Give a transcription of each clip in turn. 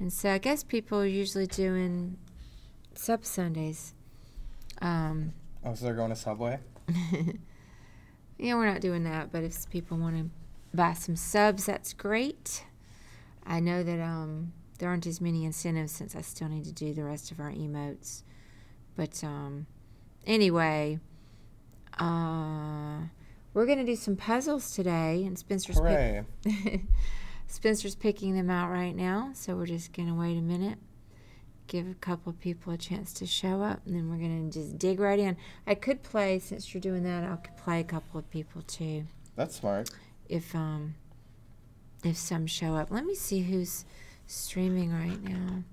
And so I guess people are usually doing sub Sundays. Um, Oh, so they're going to Subway? yeah, we're not doing that, but if people want to buy some subs, that's great. I know that um, there aren't as many incentives since I still need to do the rest of our emotes. But um, anyway, uh, we're going to do some puzzles today, and Spencer's Hooray. Spencer's picking them out right now, so we're just gonna wait a minute, give a couple of people a chance to show up, and then we're gonna just dig right in. I could play since you're doing that. I could play a couple of people too, That's smart. if um, if some show up. Let me see who's streaming right now.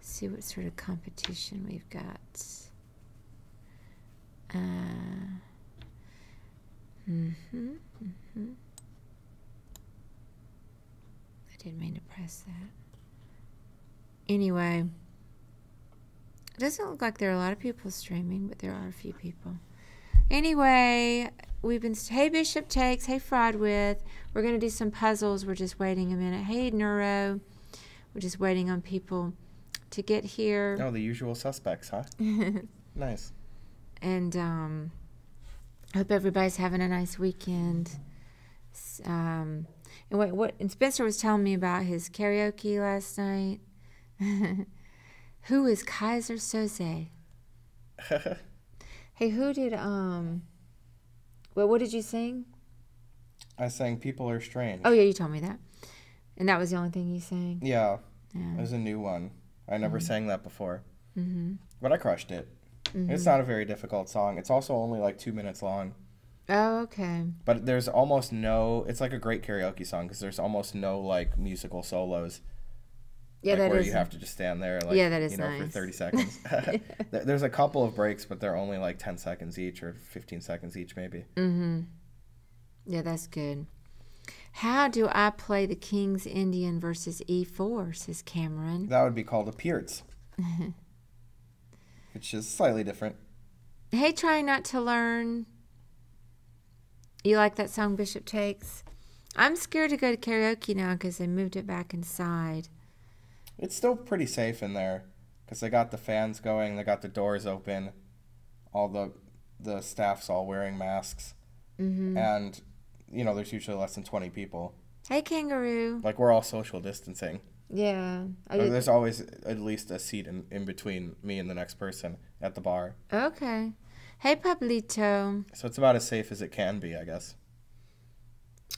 See what sort of competition we've got. Uh, mhm, mhm. Didn't mean to press that. Anyway, it doesn't look like there are a lot of people streaming, but there are a few people. Anyway, we've been. Hey, Bishop Takes. Hey, Fraud with. We're going to do some puzzles. We're just waiting a minute. Hey, Neuro. We're just waiting on people to get here. Oh, the usual suspects, huh? Nice. and um, hope everybody's having a nice weekend. Um, and wait, what? And Spencer was telling me about his karaoke last night. who is Keyser Soze? Hey, who did um? Well, what did you sing? I sang People Are Strange. Oh yeah, you told me that. And that was the only thing you sang. Yeah, it was a new one. I never sang that before, Mm-hmm. but I crushed it. It's not a very difficult song. It's also only like two minutes long. Oh okay. But there's almost no. It's like a great karaoke song because there's almost no like musical solos. Yeah, like that where is. you have to just stand there, like Yeah, that is you know, for thirty seconds. There's a couple of breaks, but they're only like ten seconds each or fifteen seconds each, maybe. Mm-hmm. Yeah, that's good. How do I play the King's Indian versus E4? Says Cameron. That would be called a Pirc, which is slightly different. Hey, trying not to learn. You like that song Bishop takes? I'm scared to go to karaoke now because they moved it back inside. It's still pretty safe in there because they got the fans going, they got the doors open, all the the staff's all wearing masks, Mm-hmm. and you know there's usually less than twenty people. Hey, kangaroo. Like we're all social distancing. Yeah. There's always at least a seat in, in between me and the next person at the bar, okay. Hey, Pablito. so it's about as safe as it can be, I guess.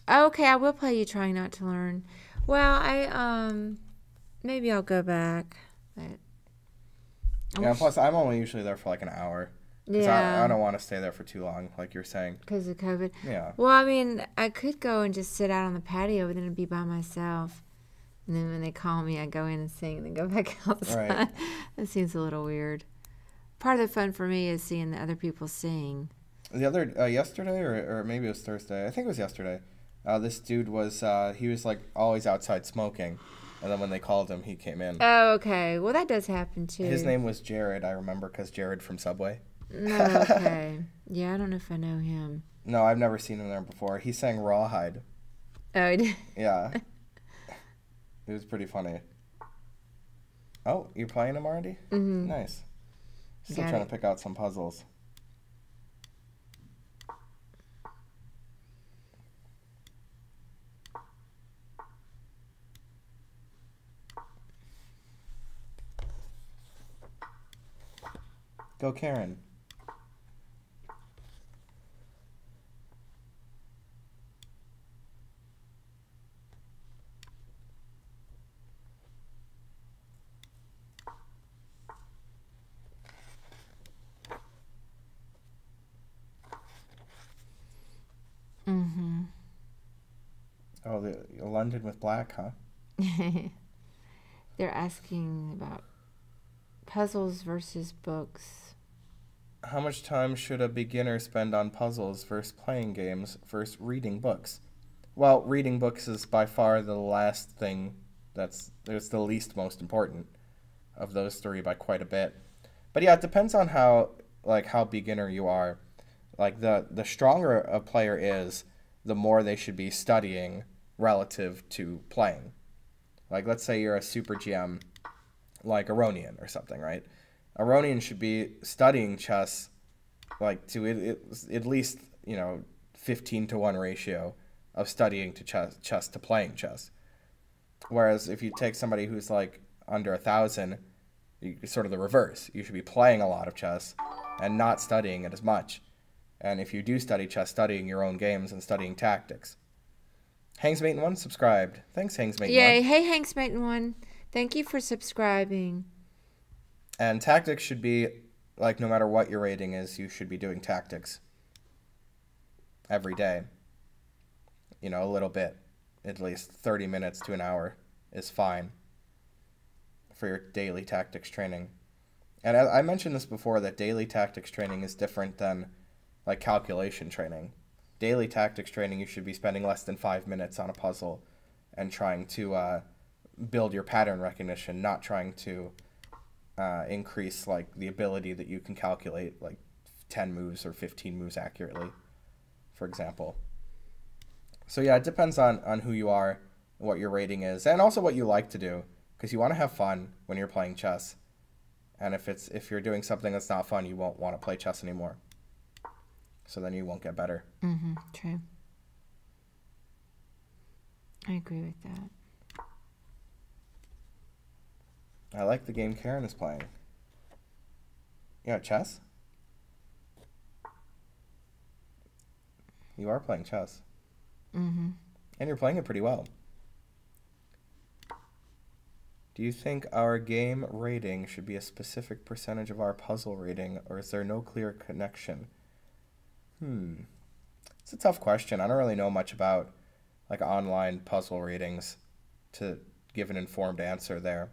Okay, I will play you trying not to learn. Well, I um maybe I'll go back. But I Yeah. Plus, I'm only usually there for like an hour. yeah, I, I don't want to stay there for too long, like you're saying. because of COVID. Yeah. Well, I mean, I could go and just sit out on the patio, but then it'd be by myself. And then when they call me, I go in and sing, and then go back outside. Right. that seems a little weird. Part of the fun for me is seeing the other people sing. The other uh, yesterday, or, or maybe it was Thursday. I think it was yesterday. Uh, this dude was uh, he was like always outside smoking, and then when they called him, he came in. Oh, okay. Well, that does happen too. His name was Jared. I remember because Jared from Subway. No, okay. yeah, I don't know if I know him. No, I've never seen him there before. He sang Rawhide. Oh, he did. Yeah. it was pretty funny. Oh, you're playing him already? Mhm. Nice. Still Got trying it. to pick out some puzzles. Go, Karen. Mm-hmm. Oh, the London with black, huh? They're asking about puzzles versus books. How much time should a beginner spend on puzzles versus playing games versus reading books? Well, reading books is by far the last thing that's there's the least most important of those three by quite a bit. But yeah, it depends on how like how beginner you are. Like the the stronger a player is, the more they should be studying relative to playing. Like, let's say you're a super GM, like Aronian or something, right? Aronian should be studying chess, like to it, it, at least you know, fifteen to one ratio of studying to chess, chess to playing chess. Whereas if you take somebody who's like under a thousand, sort of the reverse. You should be playing a lot of chess and not studying it as much. And if you do study chess, studying your own games and studying tactics. Hangsmate one subscribed. Thanks, Hangsmate Yay! Hey, Hangsmate one. Thank you for subscribing. And tactics should be like no matter what your rating is, you should be doing tactics every day. You know, a little bit, at least 30 minutes to an hour is fine for your daily tactics training. And I, I mentioned this before that daily tactics training is different than like calculation training. Daily tactics training, you should be spending less than five minutes on a puzzle and trying to uh, build your pattern recognition, not trying to uh, increase like the ability that you can calculate like 10 moves or 15 moves accurately, for example. So yeah, it depends on, on who you are, what your rating is, and also what you like to do, because you want to have fun when you're playing chess. And if it's if you're doing something that's not fun, you won't want to play chess anymore. So then you won't get better. Mm-hmm. True. I agree with that. I like the game Karen is playing. You Yeah, chess? You are playing chess. Mm-hmm. And you're playing it pretty well. Do you think our game rating should be a specific percentage of our puzzle rating, or is there no clear connection? Hmm. It's a tough question. I don't really know much about like online puzzle ratings to give an informed answer there.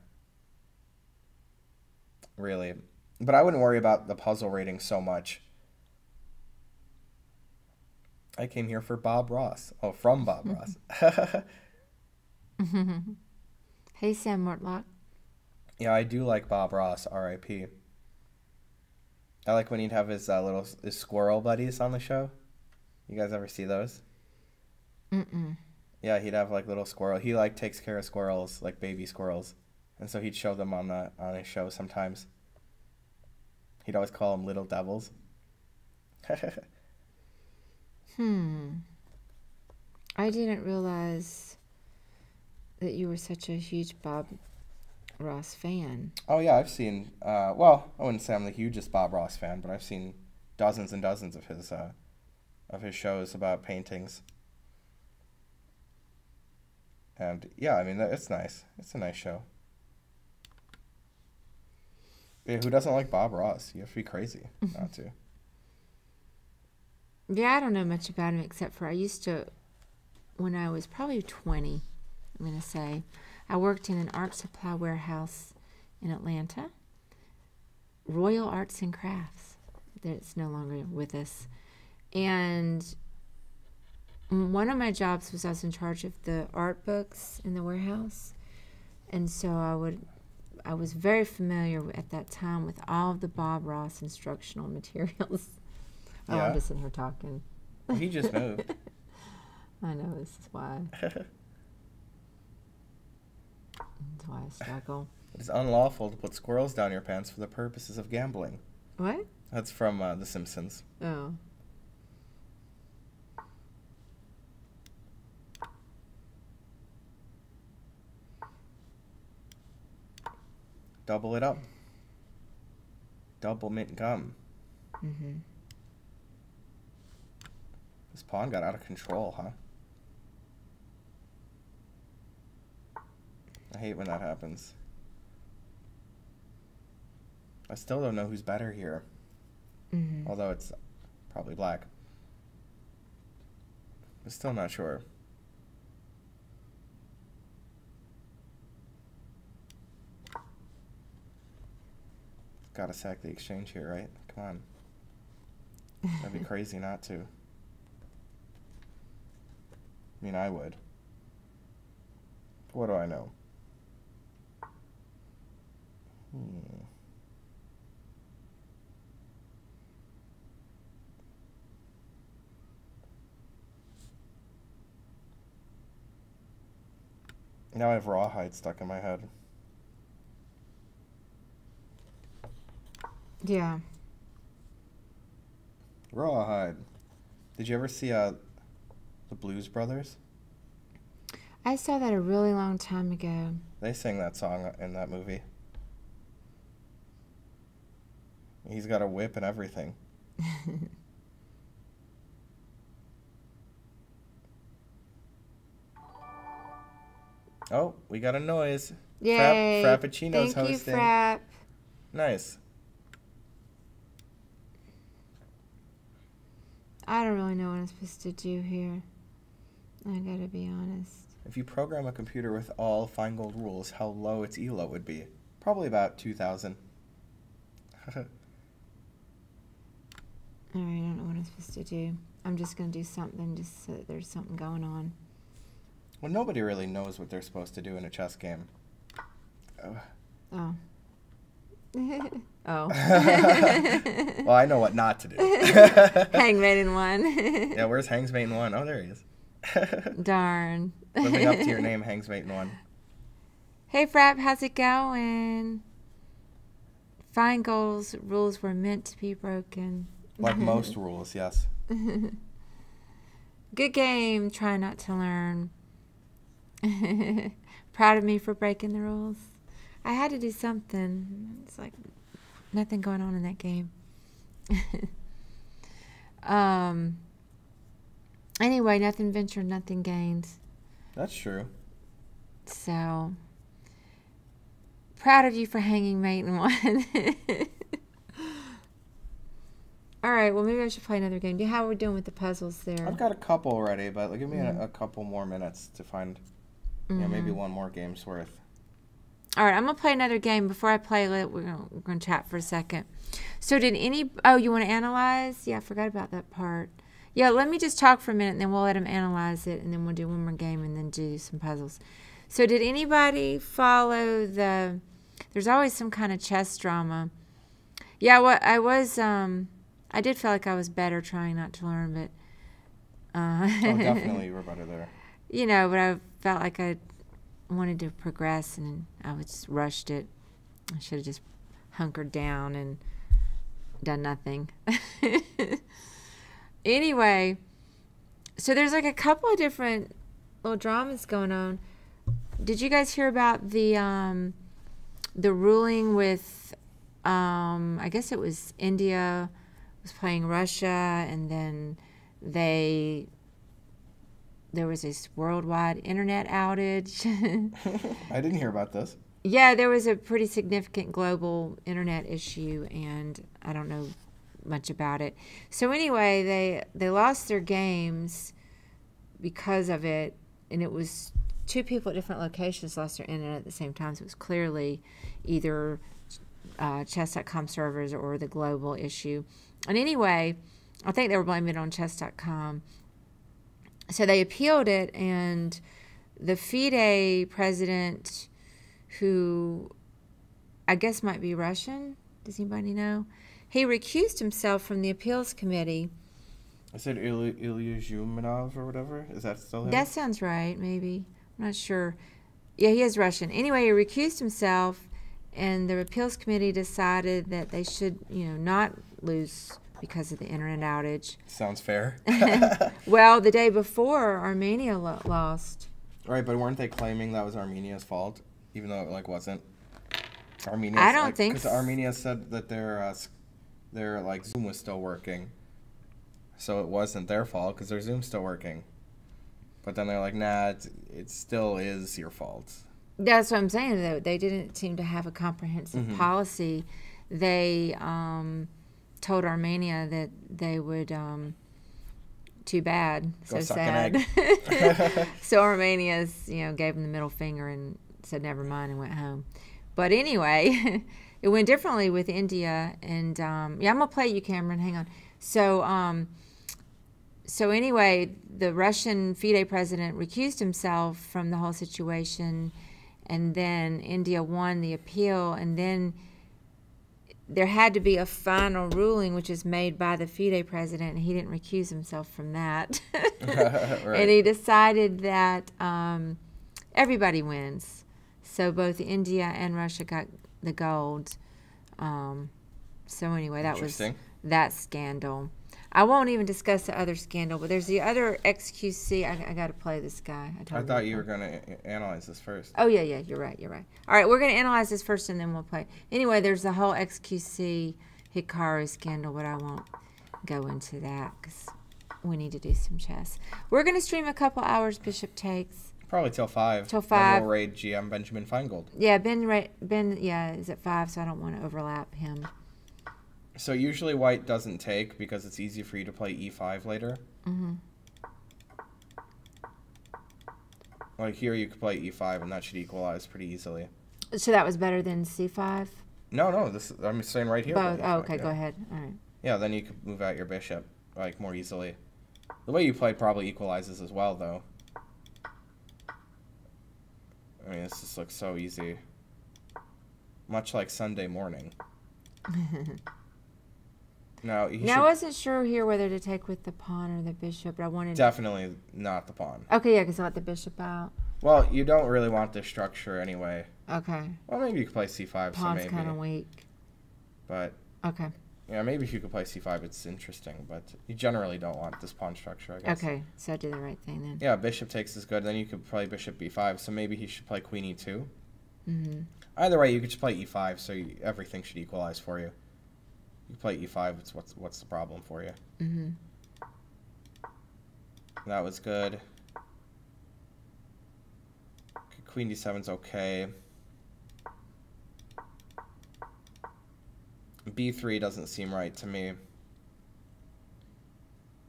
Really. But I wouldn't worry about the puzzle rating so much. I came here for Bob Ross. Oh, from Bob Ross. hey, Sam Mortlock. Yeah, I do like Bob Ross, R.I.P. I like when he'd have his uh, little his squirrel buddies on the show. You guys ever see those? Mm-mm. Yeah, he'd have like little squirrel. He like takes care of squirrels, like baby squirrels, and so he'd show them on the on his show sometimes. He'd always call them little devils. hmm. I didn't realize that you were such a huge Bob Ross fan. Oh yeah, I've seen. Uh, well, I wouldn't say I'm the hugest Bob Ross fan, but I've seen dozens and dozens of his uh, of his shows about paintings. And yeah, I mean it's nice. It's a nice show. Yeah, who doesn't like Bob Ross? You have to be crazy not to. Yeah, I don't know much about him except for I used to, when I was probably 20, I'm going to say, I worked in an art supply warehouse in Atlanta, Royal Arts and Crafts. That's no longer with us. And one of my jobs was I was in charge of the art books in the warehouse. And so I would I was very familiar at that time with all of the Bob Ross instructional materials. oh, Yeah. I'm just sitting here talking. He just moved. I know this is why. That's why I struggle. It is unlawful to put squirrels down your pants for the purposes of gambling. What? That's from uh, The Simpsons. Oh. Double it up. Doublemint gum. Mm-hmm. This pawn got out of control, huh? I hate when that happens. I still don't know who's better here, Mm-hmm. although it's probably black. I'm still not sure. Gotta sack the exchange here, right? Come on. That'd be crazy not to. I mean, I would. What do I know? Hmm. Now I have rawhide stuck in my head. Yeah. Rawhide. Did you ever see uh, the Blues Brothers? I saw that a really long time ago. They sang that song in that movie. He's got a whip and everything. oh, we got a noise. Yay. Frapp- Frappuccino's Thank you, hosting. Frap. Nice. I don't really know what I'm supposed to do here. I gotta be honest. If you program a computer with all Finegold rules, how low its ELO would be? Probably about 2,000. I don't know what I'm supposed to do. I'm just gonna do something just so that there's something going on. well, nobody really knows what they're supposed to do in a chess game. Ugh. Oh. oh. oh. well, I know what not to do. Hangman in one. yeah, where's Hangsmate in one? Oh, there he is. Darn. Living up to your name, Hangsmate in one. Hey, Frap, how's it going? Finegold's, rules were meant to be broken. Like most rules, yes. Good game. Try not to learn. Proud of me for breaking the rules. I had to do something. It's like nothing going on in that game. um. Anyway, nothing ventured, nothing gained. That's true. So proud of you for hanging mate in one. All right. Well, maybe I should play another game. Do how are we doing with the puzzles there? I've got a couple already, but like, give me Mm. a, a couple more minutes to find, yeah, maybe Mhm. one more game's worth. All right, I'm gonna play another game. Before I play it, we're gonna, we're gonna chat for a second. So, did any? Oh, you want to analyze? Yeah, I forgot about that part. Yeah, let me just talk for a minute, and then we'll let him analyze it, and then we'll do one more game, and then do some puzzles. So, did anybody follow the? There's always some kind of chess drama. Yeah, what I was, um, I did feel like I was better trying not to learn, but. Uh, Oh, definitely, you were better there. you know, but I felt like I wanted to progress and I was rushed it. I should have just hunkered down and done nothing. anyway, so there's like a couple of different little dramas going on. Did you guys hear about the um, the ruling with um, I guess it was India was playing Russia and then they there was this worldwide internet outage. I didn't hear about this. yeah, there was a pretty significant global internet issue, and I don't know much about it. So anyway, they they lost their games because of it, and it was two people at different locations lost their internet at the same time. So it was clearly either uh, chess.com servers or the global issue. And anyway, I think they were blaming it on chess.com. So they appealed it, and the FIDE president, who I guess might be Russian, does anybody know? He recused himself from the appeals committee. I said Ilya, Ilyumzhinov or whatever. Is that still him? That sounds right, maybe. I'm not sure. Yeah, he is Russian. Anyway, he recused himself, and the appeals committee decided that they should, you know, not lose because of the internet outage. Sounds fair. Well, the day before, Armenia lo- lost. right, but weren't they claiming that was Armenia's fault, even though it like wasn't? Armenia. I don't like, think because Armenia said that their uh, their like Zoom was still working, so it wasn't their fault because their Zoom's still working. But then they're like, nah, it, it still is your fault. That's what I'm saying. Though they didn't seem to have a comprehensive Mhm. policy. They um, told Armenia that they would. Um, too bad. Go so sad. so Armenia's, you know, gave them the middle finger and said never mind and went home. But anyway, it went differently with India. And um, yeah, I'm gonna play you, Cameron. Hang on. So um, so anyway, the Russian FIDE president recused himself from the whole situation, and then India won the appeal, and then there had to be a final ruling, which is made by the FIDE president, and he didn't recuse himself from that. Right. And he decided that um, everybody wins. So both India and Russia got the gold. Um, so anyway, that was that scandal. I won't even discuss the other scandal, but there's the other XQC. I, I got to play this guy. I, I thought you were going to analyze this first. Oh yeah, yeah, you're right. You're right. All right, we're gonna analyze this first, and then we'll play. Anyway, there's the whole XQC Hikaru scandal, but I won't go into that because we need to do some chess. We're gonna stream a couple hours. Bishop takes. Probably till 5. Till 5. we'll raid GM Benjamin Finegold. Yeah, Ben. Ra- Ben. Yeah, is at five, so I don't want to overlap him. So usually white doesn't take because it's easy for you to play e5 later. hmm Like here you could play e5 and that should equalize pretty easily. So that was better than C5. No, no, this I'm saying right here. Both. Oh, okay. Go ahead. All right. Yeah, then you could move out your bishop like more easily. The way you played probably equalizes as well though. I mean, this just looks so easy. Much like Sunday morning. No, you now I wasn't sure here whether to take with the pawn or the bishop, but I wanted. definitely not the pawn. okay, yeah, because I want the bishop out. Well, you don't really want this structure anyway. Okay. Well, maybe you could play c5, so Pawn's maybe. kind of weak. But Okay. yeah, maybe if you could play c5, it's interesting. But you generally don't want this pawn structure, I guess. Okay, so I did the right thing then. Yeah, bishop takes is good. Then you could play bishop b5. So maybe he should play queen e2. hmm Either way, you could just play e5, so you, everything should equalize for you. You play e5. It's what's what's the problem for you? hmm That was good. Queen d7's okay. b3 doesn't seem right to me.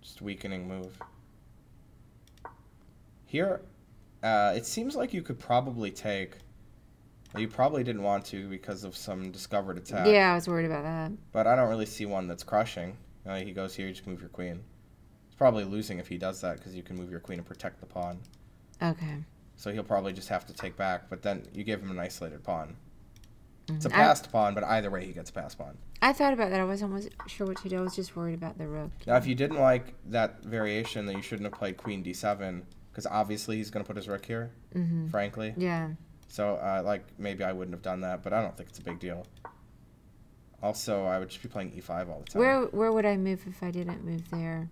Just weakening move. Here, uh, it seems like you could probably take. You probably didn't want to because of some discovered attack. Yeah, I was worried about that. But I don't really see one that's crushing. Uh, he goes here, you just move your queen. He's probably losing if he does that because you can move your queen and protect the pawn. Okay. So he'll probably just have to take back, but then you give him an isolated pawn. It's a Mhm. passed pawn, but either way he gets a passed pawn. I, I thought about that. I wasn't was sure what to do. I was just worried about the rook. Now, if you didn't like that variation, then you shouldn't have played queen d7 because obviously he's going to put his rook here, hmm frankly. Yeah. So, uh, like, maybe I wouldn't have done that, but I don't think it's a big deal. Also, I would just be playing e5 all the time. Where where would I move if I didn't move there?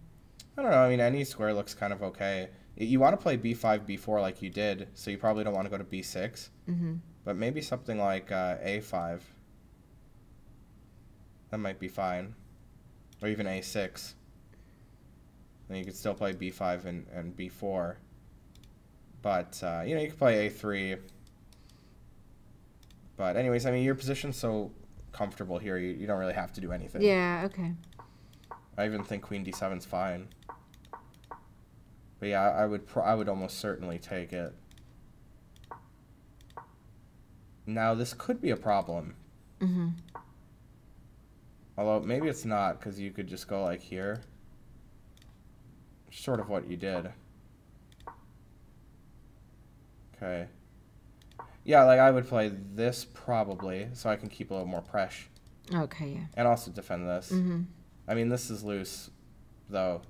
I don't know. I mean, any square looks kind of okay. You want to play b5, b4 like you did, so you probably don't want to go to b6. hmm But maybe something like uh, a5. That might be fine. Or even a6. Then you could still play b5 and, and b4. But, uh, you know, you could play a3. But, anyways, I mean, your position's so comfortable here, you, you don't really have to do anything. Yeah. Okay. I even think queen d7's fine. But yeah, I I would pro- I would almost certainly take it. Now this could be a problem, Mm-hmm. although maybe it's not because you could just go like here. Sort of what you did. Okay. Yeah, like I would play this probably, so I can keep a little more pressure Okay. Yeah. and also defend this. hmm I mean, this is loose, though.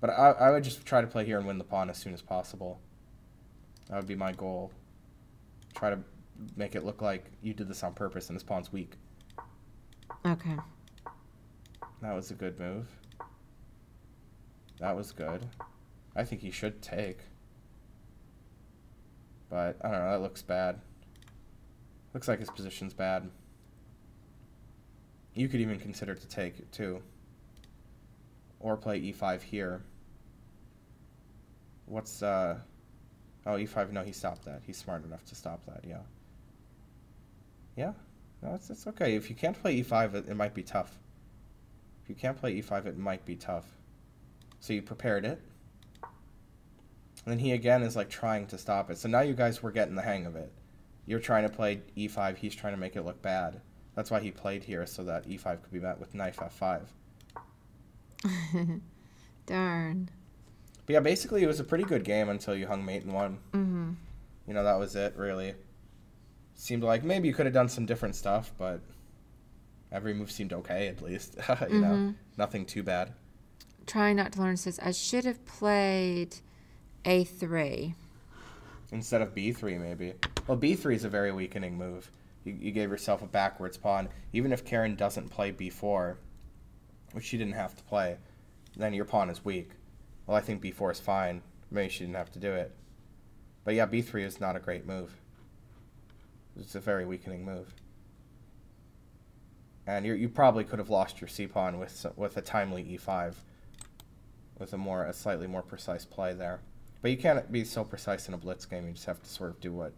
But I, I would just try to play here and win the pawn as soon as possible. That would be my goal. Try to make it look like you did this on purpose and this pawn's weak. Okay. That was a good move. That was good. I think he should take. But, I don't know, that looks bad. Looks like his position's bad. You could even consider to take it, too. Or play e5 here. What's, uh... Oh, e5, no, he stopped that. He's smart enough to stop that, yeah. Yeah, no, it's, it's okay. If you can't play e5, it, it might be tough. If you can't play e5, it might be tough. So you prepared it. And then he again is like trying to stop it. So now you guys were getting the hang of it. You're trying to play e5, he's trying to make it look bad. That's why he played here, so that e5 could be met with knife f5. Darn. But yeah, basically it was a pretty good game until you hung mate and won. hmm You know, that was it, really. Seemed like maybe you could have done some different stuff, but every move seemed okay, at least. you know, Mhm. nothing too bad. Trying not to learn says I should have played a3. instead of b3 maybe. Well, b3 is a very weakening move. You, you gave yourself a backwards pawn. Even if Karen doesn't play b4, which she didn't have to play, then your pawn is weak. Well, I think b4 is fine. Maybe she didn't have to do it. But yeah, b3 is not a great move. It's a very weakening move. And you you probably could have lost your c pawn with with a timely e5, with a more a slightly more precise play there. But you can't be so precise in a blitz game. You just have to sort of do what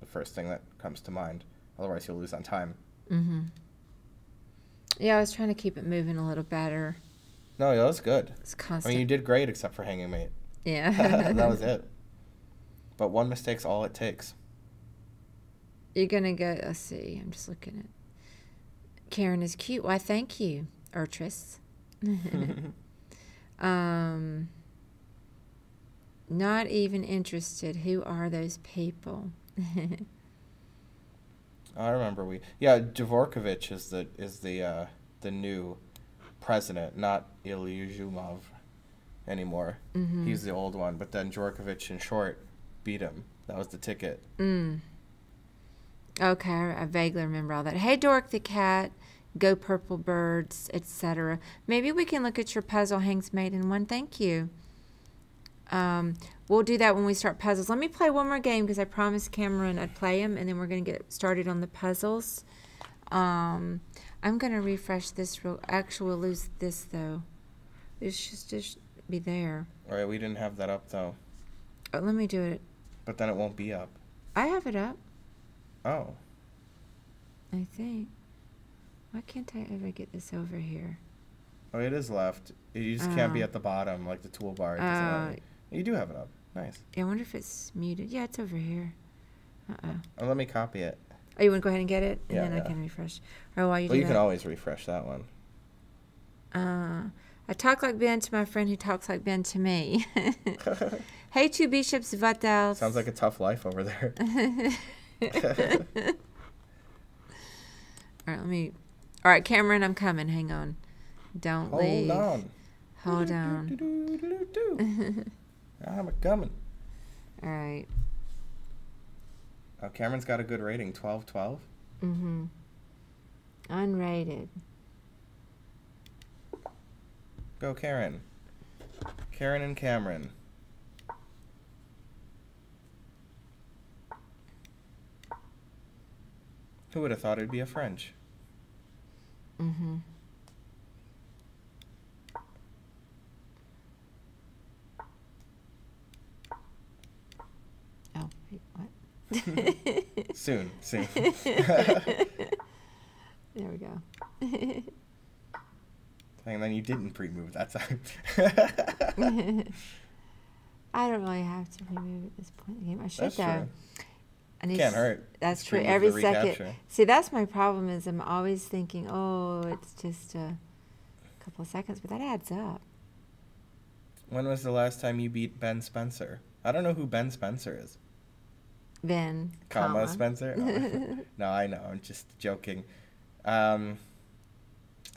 the first thing that comes to mind. Otherwise, you'll lose on time. Mm-hmm. Yeah, I was trying to keep it moving a little better. No, yeah, that was good. It's constant. I mean, you did great except for hanging mate. Yeah. that was it. But one mistake's all it takes. You're gonna get. Let's see. I'm just looking at. Karen is cute. Why, thank you, Urtris. um, not even interested. Who are those people? I remember we. Yeah, Dvorkovich is the is the uh, the new president, not Ilyumzhinov anymore. Mm-hmm. He's the old one, but then Dvorkovich, in short, beat him. That was the ticket. Mm. Okay, I vaguely remember all that. Hey, Dork the cat go purple birds, etc. Maybe we can look at your puzzle hangs made in one. Thank you. Um, we'll do that when we start puzzles. Let me play one more game because I promised Cameron I'd play him, and then we're going to get started on the puzzles. Um, I'm going to refresh this. Real, actually, we'll lose this though. It should just be there. All right, we didn't have that up though. Oh, let me do it. But then it won't be up. I have it up. Oh. I think. Why can't I ever get this over here? Oh, it is left. You just can't be Oh. at the bottom, like the toolbar. Uh, you. do have it up. Nice. Yeah, I wonder if it's muted. Yeah, it's over here. Uh-oh. Oh, let me copy it. Oh, you want to go ahead and get it? And Yeah, then I can refresh. Or while you well, do you can always refresh that one. Uh, I talk like Ben to my friend who talks like Ben to me. hey, two bishops, Vatel. Sounds like a tough life over there. All right, let me. All right, Cameron, I'm coming. Hang on. Don't leave. Hold leave. on. Hold on. I'm a coming. All right. Oh, Cameron's got a good rating, 12 12. Mm-hmm. Unrated. Go, Karen. Karen and Cameron. Who would have thought it'd be a French? Mm-hmm. Oh, wait, what? Soon, soon. There we go. and then you didn't pre-move that time. I don't really have to pre-move at this point in the game. I should That's though. true. I need Can't hurt. That's true. Every second. recapture. See, that's my problem. Is I'm always thinking, oh, it's just a couple of seconds, but that adds up. When was the last time you beat Ben Spencer? I don't know who Ben Spencer is. Ben, Comma, comma. Spencer? No. no, I know. I'm just joking. Um,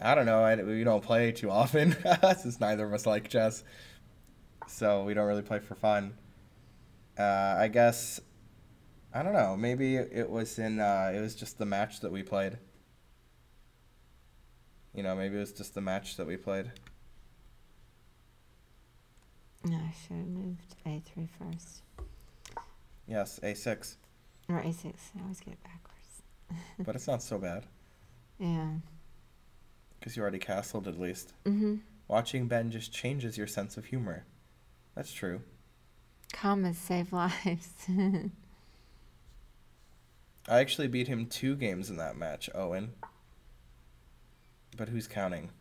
I don't know. I, we don't play too often since neither of us like chess. So we don't really play for fun. Uh, I guess, I don't know. Maybe it was in, uh, it was just the match that we played. You know, maybe it was just the match that we played. No, I should have moved A3 first. Yes, A6. Or A6. I always get it backwards. but it's not so bad. Yeah. Because you already castled at least. Mm-hmm. Watching Ben just changes your sense of humor. That's true. Commas save lives. I actually beat him two games in that match, Owen. But who's counting?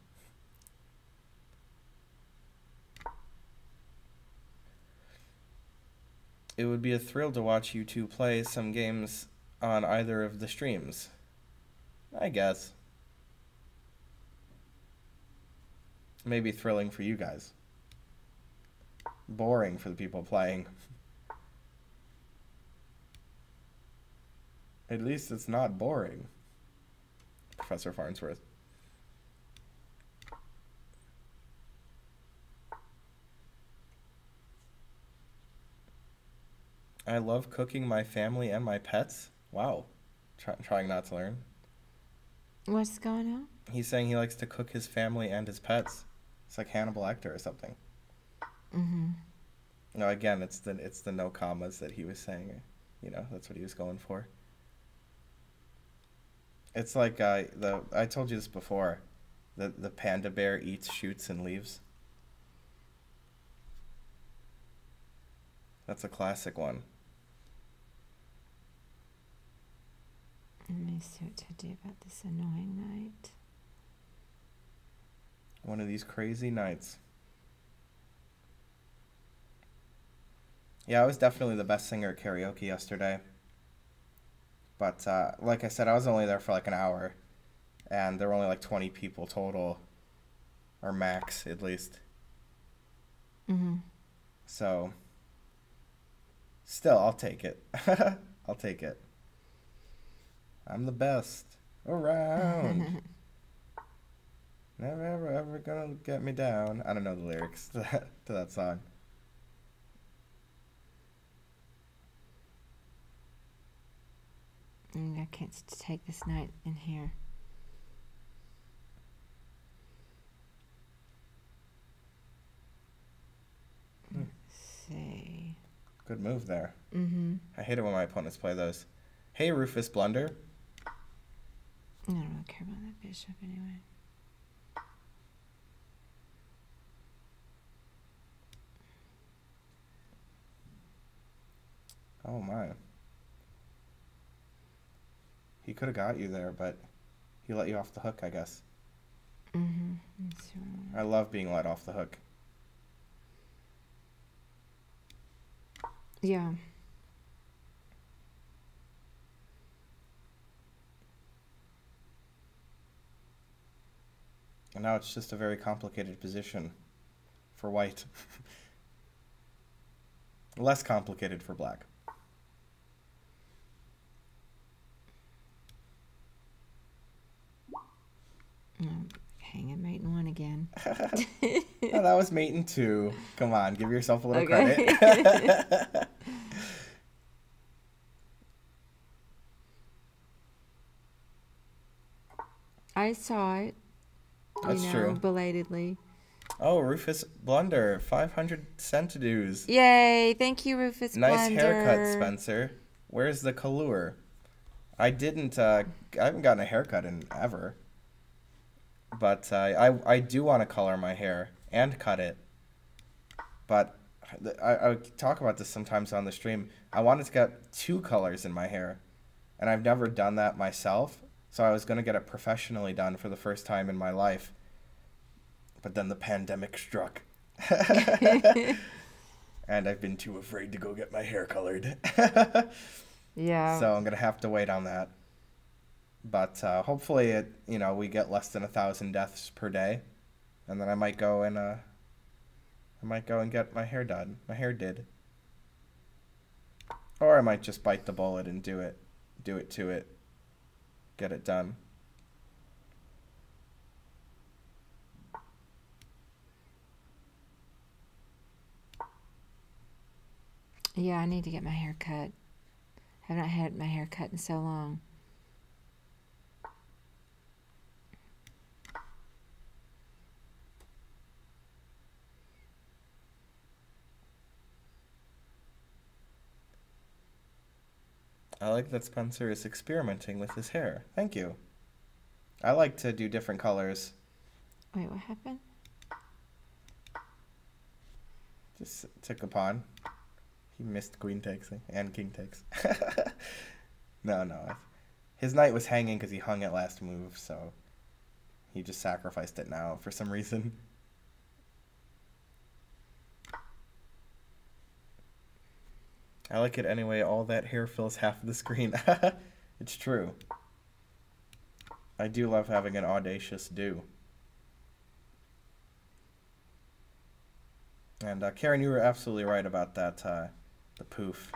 It would be a thrill to watch you two play some games on either of the streams. I guess. Maybe thrilling for you guys. Boring for the people playing. At least it's not boring. Professor Farnsworth. I love cooking my family and my pets. Wow. Try, trying not to learn. What's going on? He's saying he likes to cook his family and his pets. It's like Hannibal Lecter or something. Mm-hmm. No, again, it's the it's the no commas that he was saying. You know, that's what he was going for. It's like uh, the I told you this before. The the panda bear eats, shoots, and leaves. That's a classic one. Let me see what to do about this annoying knight. One of these crazy nights. Yeah, I was definitely the best singer at karaoke yesterday. But uh, like I said, I was only there for like an hour, and there were only like 20 people total, or max at least. Mm-hmm. So, still, I'll take it. I'll take it. I'm the best around. Never ever ever gonna get me down. I don't know the lyrics to that, to that song. Mm, I can't take this knight in here. Hmm. See. Good move there. Mm-hmm. I hate it when my opponents play those. Hey, Rufus Blunder. I don't really care about that bishop anyway. Oh my. He could have got you there, but he let you off the hook, I guess. Mm-hmm. Let's see what I I love being let off the hook. Yeah. And now it's just a very complicated position for white. Less complicated for black. Mm, hang it, mate in one again. Oh, that was mate in two. Come on, give yourself a little Okay. credit. I saw it. That's you know, true. belatedly. oh, Rufus Blunder, 500 cent dues. Yay! Thank you, Rufus. Nice haircut, Spencer. Where's the color? I didn't. Uh, I haven't gotten a haircut in ever. But uh, I I do want to color my hair and cut it. But I, I talk about this sometimes on the stream. I wanted to get two colors in my hair, and I've never done that myself. So I was gonna get it professionally done for the first time in my life. But then the pandemic struck. and I've been too afraid to go get my hair colored. Yeah. so I'm gonna have to wait on that. But uh, hopefully, it you know we get less than a thousand deaths per day, and then I might go and uh, I might go and get my hair done. My hair did. Or I might just bite the bullet and do it, do it to it, get it done. Yeah, I need to get my hair cut. I have not had my hair cut in so long. Like that Spencer is experimenting with his hair. Thank you. I like to do different colors. Wait, what happened? Just took a pawn. He missed queen takes and king takes. no, no. His knight was hanging because he hung at last move, so he just sacrificed it now for some reason. I like it anyway. All that hair fills half of the screen. it's true. I do love having an audacious do. And uh, Karen, you were absolutely right about that. Uh, the poof.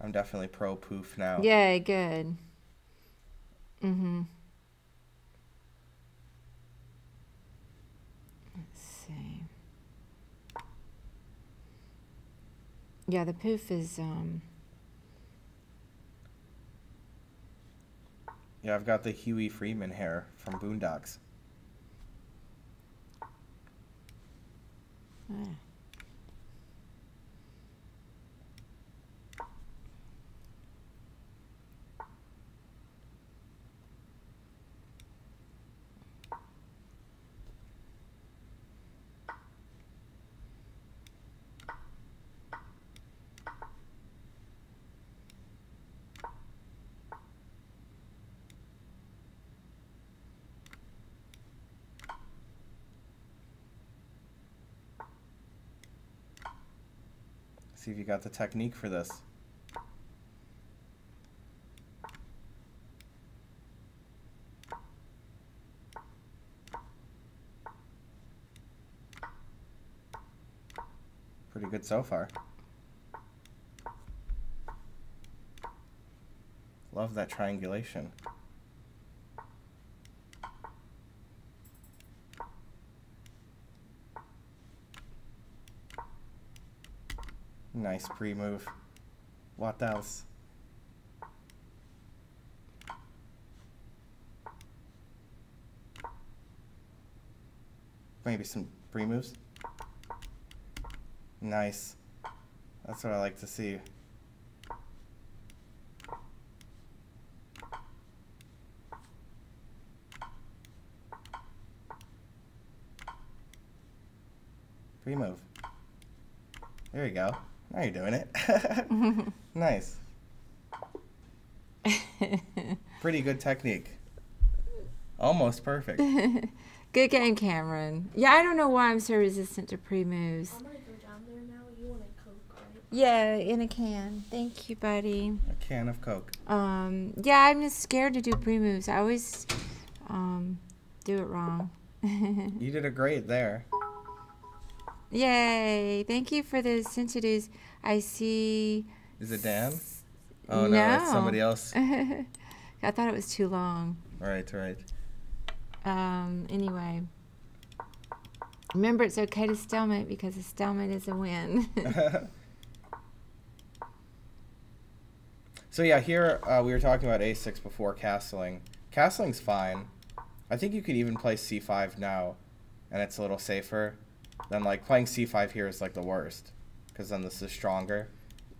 I'm definitely pro poof now. Yay, good. Mm-hmm. Let's see. Yeah, the poof is um Yeah, I've got the Huey Freeman hair from Boondocks. ah. See if you got the technique for this. Pretty good so far. Love that triangulation. Nice pre-move. What else? Maybe some pre-moves. Nice. That's what I like to see. Pre-move. There you go. Now you're doing it. nice. Pretty good technique. Almost perfect. Good game, Cameron. Yeah, I don't know why I'm so resistant to pre moves. I'm gonna go down there now. You want a Coke, right? Yeah, in a can. Thank you, buddy. A can of Coke. Um, yeah, I'm just scared to do pre moves. I always um, do it wrong. You did a great there. Yay! Thank you for the sentidos. I see. Is it Dan? Oh no, it's somebody else. I thought it was too long. Right, right. Um, anyway. Remember, it's okay to stalemate because a stalemate is a win. so yeah, here uh, we were talking about a6 before castling. Castling's fine. I think you could even play c5 now, and it's a little safer. Then like playing c5 here is like the worst, because then this is stronger.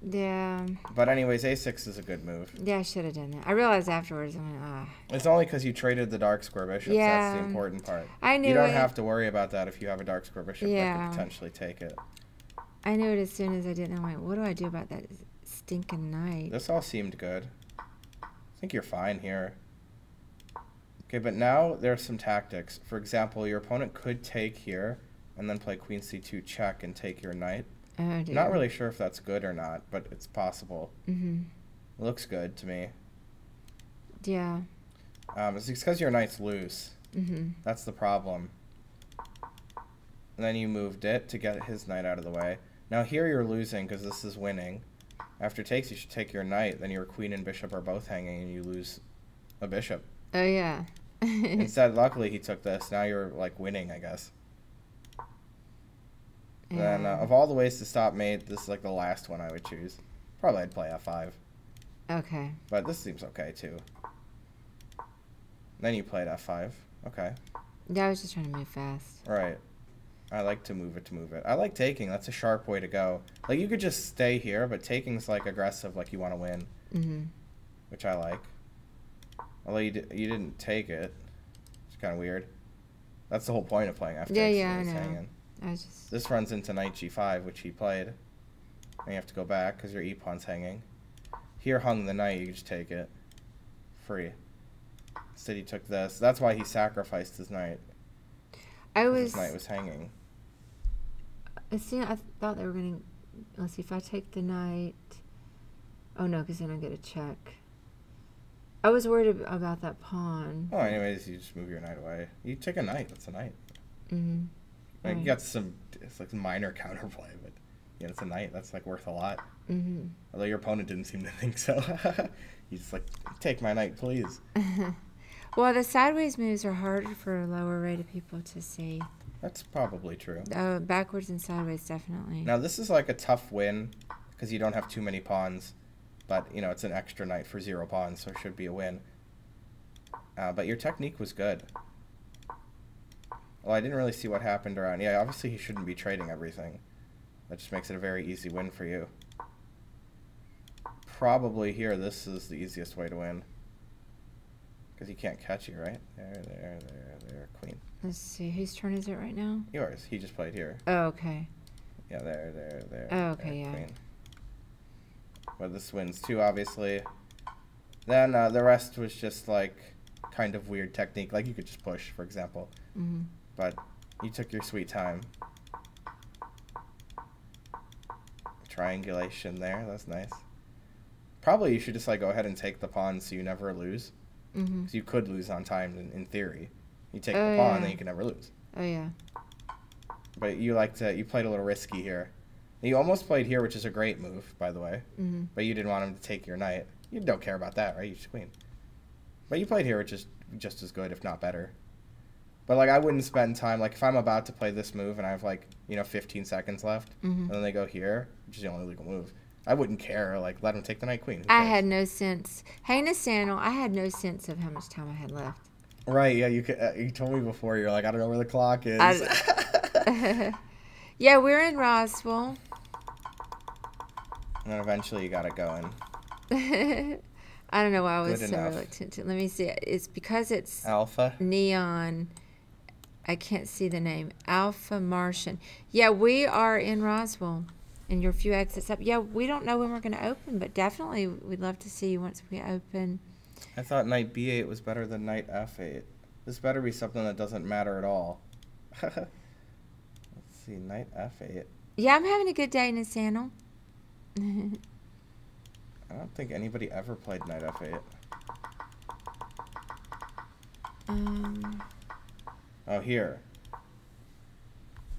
yeah. But anyways, a6 is a good move. Yeah, I should have done that. I realized afterwards, I'm like, ah. It's only because you traded the dark square bishops. That's the important part. I knew You don't it. have to worry about that if you have a dark square bishop that could potentially take it. I knew it as soon as I did. and I'm like, what do I do about that stinking knight? This all seemed good. I think you're fine here. Okay, but now there are some tactics. For example, your opponent could take here and then play queen c2 check and take your knight. Oh, dear. Not really sure if that's good or not, but it's possible. Mm-hmm. Looks good to me. Yeah. Um, it's because your knight's loose. Mm-hmm. That's the problem. And then you moved it to get his knight out of the way. Now here you're losing because this is winning. After takes, you should take your knight. Then your queen and bishop are both hanging, and you lose a bishop. Oh, yeah. Instead, luckily he took this. Now you're like winning, I guess. Then uh, of all the ways to stop mate, this is like the last one I would choose. Probably I'd play f5, okay. but this seems okay too. Then you played f5. Okay, Yeah, I was just trying to move fast. right. I like to move it to move it. I like taking. That's a sharp way to go. Like you could just stay here, but taking's like aggressive, like you want to win, Mm-hmm. which I like. Although you, you didn't take it, it's kind of weird. That's the whole point of playing f6. Yeah, yeah, I know. hanging. I was just. This runs into knight g5, which he played. And you have to go back because your e-pawn's hanging. Here hung the knight, you just take it. Free. Instead he took this. That's why he sacrificed his knight. I was. His knight was hanging. As soon I thought they were gonna. Let's see if I take the knight. Oh no, because then I get a check. I was worried about that pawn. Oh, anyways, you just move your knight away. You take a knight. That's a knight. Mm-hmm. Like, you got some, it's like minor counterplay, but yeah, it's a knight. That's like worth a lot. Mm-hmm. Although your opponent didn't seem to think so. He's just like, take my knight, please. well, the sideways moves are harder for lower rated people to see. That's probably true. Uh, backwards and sideways, definitely. Now this is like a tough win because you don't have too many pawns. But you know it's an extra knight for zero pawns, so it should be a win. Uh, but your technique was good. Well, I didn't really see what happened around. Yeah, obviously he shouldn't be trading everything. That just makes it a very easy win for you. Probably here, this is the easiest way to win. Because he can't catch you, right? There, there, there, there, queen. Let's see. Whose turn is it right now? Yours. He just played here. Oh, okay. Yeah, there, there, there. Oh, okay, there, yeah. Queen. But this wins too, obviously. Then uh, the rest was just like kind of weird technique. Like you could just push, for example. hmm But you took your sweet time. Triangulation there. That's nice. Probably you should just like go ahead and take the pawn so you never lose. hmm Because you could lose on time in, in theory. You take Oh, the pawn, yeah. then you can never lose. Oh, yeah. But you like to you played a little risky here. You almost played here, which is a great move, by the way. hmm But you didn't want him to take your knight. You don't care about that, right? You just queen. But you played here, which is just as good, if not better. But like, I wouldn't spend time. Like, if I'm about to play this move and I have like you know 15 seconds left, hmm and then they go here, which is the only legal move, I wouldn't care. Like, let him take the knight queen. I had no sense. Hey, Nathaniel, I had no sense of how much time I had left. Right? Yeah. You could, uh, you told me before. You're like, I don't know where the clock is. I- yeah, we're in Roswell. and then eventually you got it going. I don't know why I was Good so enough. reluctant to. Let me see. It's because it's Alpha. neon. I can't see the name. Alpha Martian. Yeah, we are in Roswell. And your few exits up. Yeah, we don't know when we're going to open, but definitely we'd love to see you once we open. I thought knight b8 was better than knight f8. This better be something that doesn't matter at all. Let's see, knight f8. Yeah, I'm having a good day, Nathaniel. I don't think anybody ever played knight f8. um, Oh, here.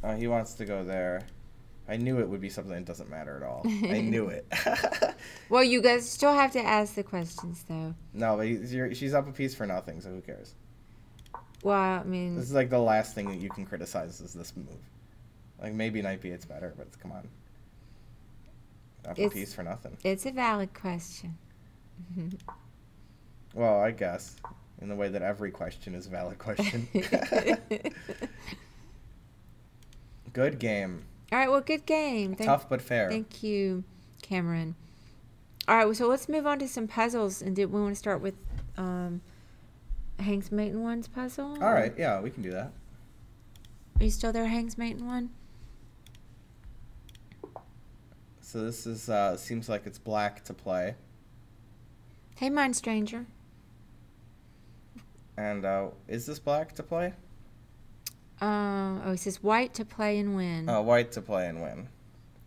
Oh, he wants to go there. I knew it would be something that doesn't matter at all. I knew it. well, you guys still have to ask the questions, though. no, but he's, you're, she's up a piece for nothing, so who cares? Well, I mean, This is like the last thing that you can criticize is this move. Like maybe knight b it's better, but come on. Up a It's- piece for nothing. it's a valid question. Well, I guess in the way that every question is a valid question. Good game. All right, well, good game. Thank, Tough but fair. Thank you, Cameron. All right, well, so let's move on to some puzzles. And did we want to start with um, Hank's Maiden One's puzzle? All right, yeah, we can do that. Are you still there, Hank's Maiden One? So this is uh seems like it's black to play. Hey, Mind Stranger. And uh is this black to play? Uh, oh, it says white to play and win. Uh white to play and win.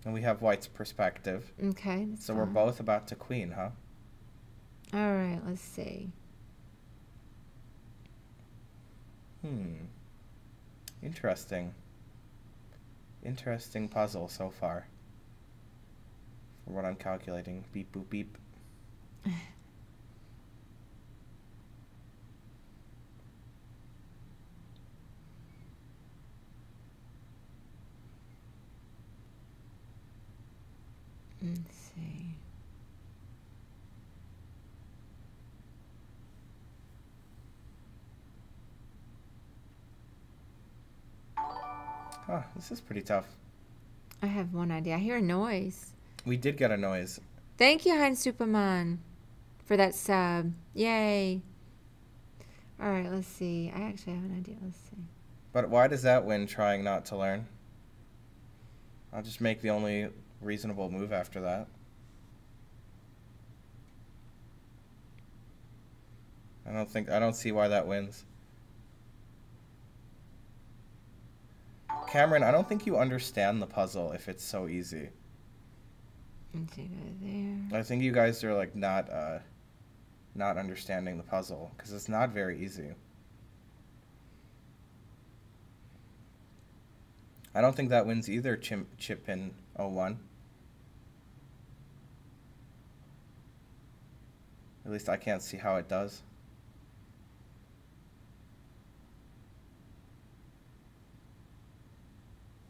And we have white's perspective. Okay, So we're both about to queen, huh? All right, let's see. Hmm. Interesting. Interesting puzzle so far. For what I'm calculating. Beep boop beep. Let's see. Huh, this is pretty tough. I have one idea. I hear a noise. We did get a noise. Thank you, Heinz Superman, for that sub. Yay. All right, let's see. I actually have an idea. Let's see. But why does that win trying not to learn? I'll just make the only reasonable move after that. I don't think I don't see why that wins. Cameron, I don't think you understand the puzzle if it's so easy. Let's see, go there. I think you guys are like not uh not understanding the puzzle because it's not very easy. I don't think that wins either chim- chip in 01. At least I can't see how it does.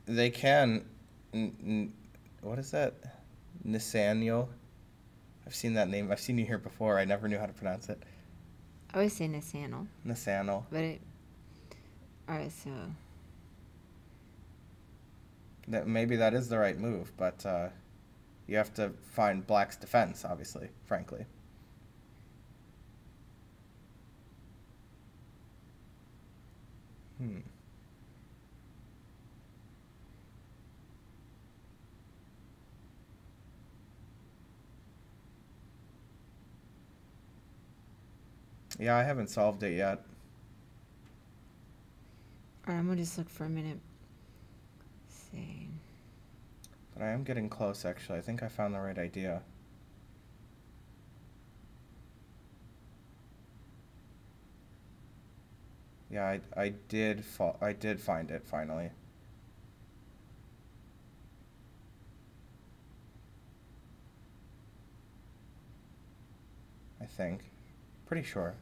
They can. What is that? Nathaniel. I've seen that name. I've seen you here before. I never knew how to pronounce it. I always say Nathaniel, Nathaniel. but it. All right, so That maybe that is the right move, but uh, you have to find Black's defense, obviously. Frankly. Hmm. Yeah, I haven't solved it yet. I'm gonna just look for a minute. see. But I am getting close, actually. I think I found the right idea. Yeah, I, I did I did find it finally. I think. Pretty sure.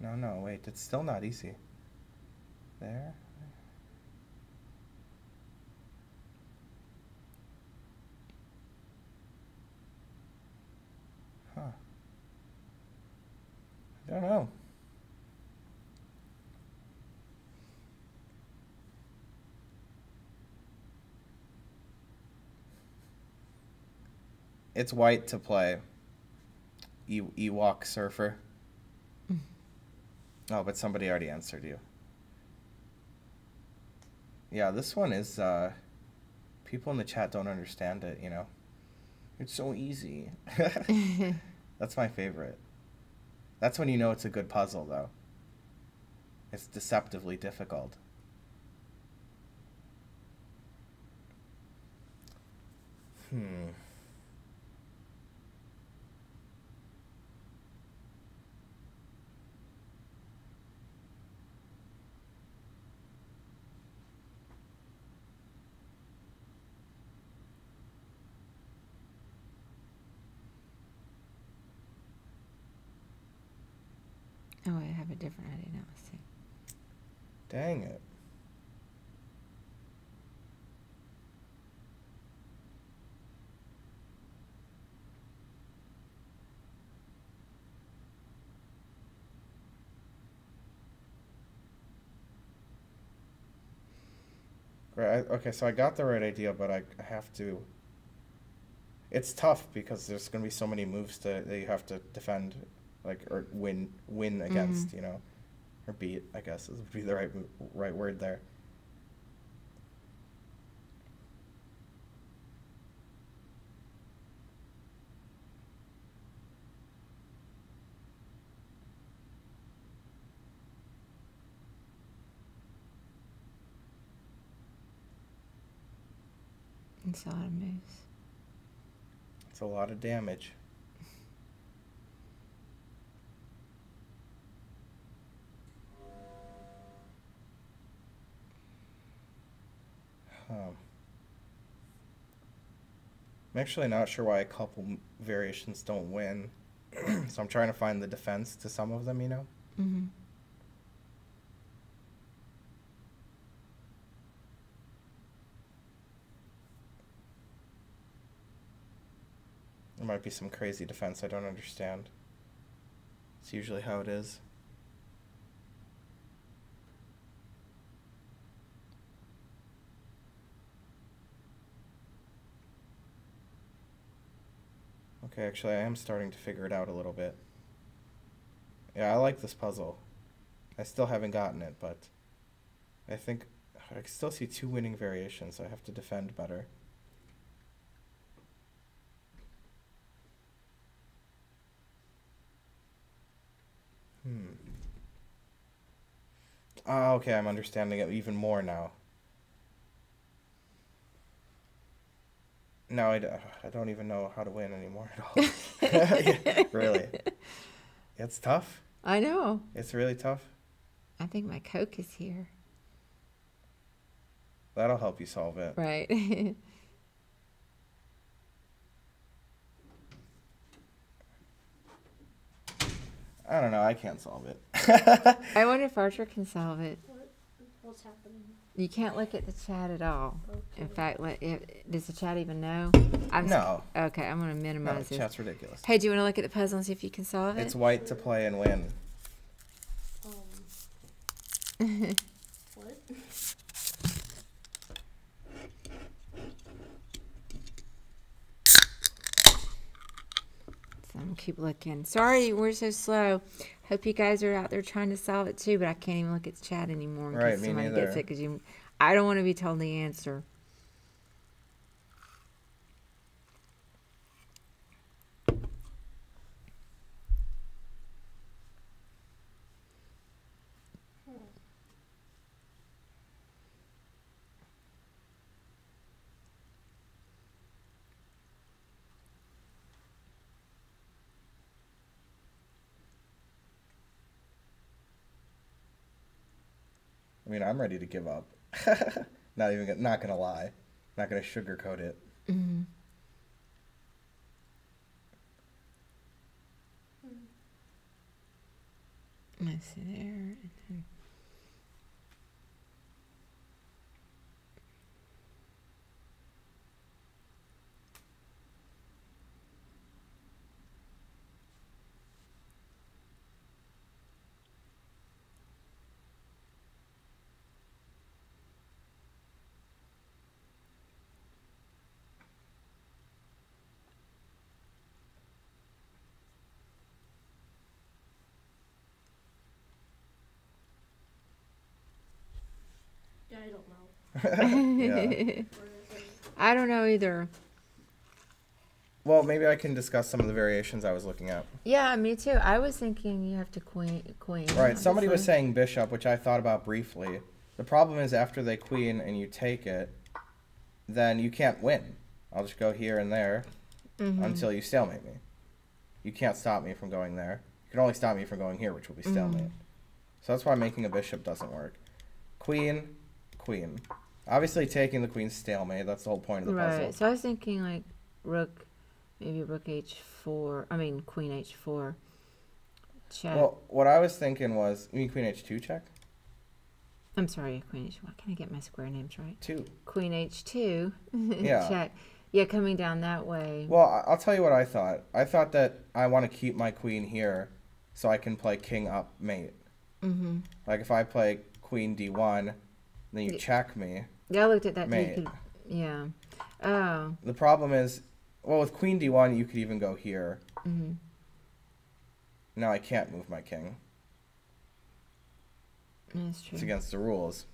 No, no, wait, it's still not easy. There. Huh. I don't know. It's white to play. E- Ewok Surfer. Oh, but somebody already answered you. Yeah, this one is, uh, people in the chat don't understand it, you know? It's so easy. That's my favorite. That's when you know it's a good puzzle, though. It's deceptively difficult. Hmm. Oh, I have a different idea now. Let's see. Dang it. Right. Okay, so I got the right idea, but I, have to. It's tough because there's going to be so many moves to, that you have to defend, like or win win against, mm-hmm. you know, or beat. I guess would be the right right word there. It's a lot of moves. It's a lot of damage. I'm actually not sure why a couple variations don't win. so I'm trying to find the defense to some of them, you know? Mm-hmm. There might be some crazy defense I don't understand. It's usually how it is. Okay, actually, I am starting to figure it out a little bit. Yeah, I like this puzzle. I still haven't gotten it, but I think I still see two winning variations. So I have to defend better. Hmm. Ah, okay, I'm understanding it even more now. No, I don't even know how to win anymore at all. Yeah, really. It's tough. I know. It's really tough. I think my Coke is here. That'll help you solve it. Right. I don't know. I can't solve it. I wonder if Archer can solve it. What? What's happening? You can't look at the chat at all. Okay. In fact, let, if, does the chat even know? I'm No, Okay, I'm gonna no, minimize this. chat's ridiculous. Hey, do you want to look at the puzzle and see if you can solve it? It's white to play and win. Um. what? Keep looking. Sorry, we're so slow. Hope you guys are out there trying to solve it too, but I can't even look at the chat anymore in Right, case me somebody gets it because you. I don't want to be told the answer. I mean, I'm ready to give up. not even, not gonna lie, not gonna sugarcoat it. Mm-hmm. Let's see there. and then- Yeah, I don't know. yeah. Where is it? I don't know either. Well, maybe I can discuss some of the variations I was looking at. Yeah, me too. I was thinking you have to queen, queen. Right. Somebody was saying bishop, which I thought about briefly. The problem is after they queen and you take it, then you can't win. I'll just go here and there Mhm. until you stalemate me. You can't stop me from going there. You can only stop me from going here, which will be stalemate. So that's why making a bishop doesn't work. Queen, queen. Obviously, taking the queen's stalemate. That's the whole point of the Right. puzzle. So I was thinking like rook, maybe rook h4. I mean queen h4. Check. Well, what I was thinking was, you mean queen h2 check? I'm sorry, queen h. Why can't I get my square names right? Two. Queen h2. Yeah. Check. Yeah, coming down that way. Well, I'll tell you what I thought. I thought that I want to keep my queen here, so I can play king up mate. Mm-hmm. Like if I play queen d1, then you check me. Yeah, I looked at that. too. Could, yeah. Oh. The problem is, well, with queen d1, you could even go here. Mm-hmm. Now I can't move my king. That's true. It's against the rules.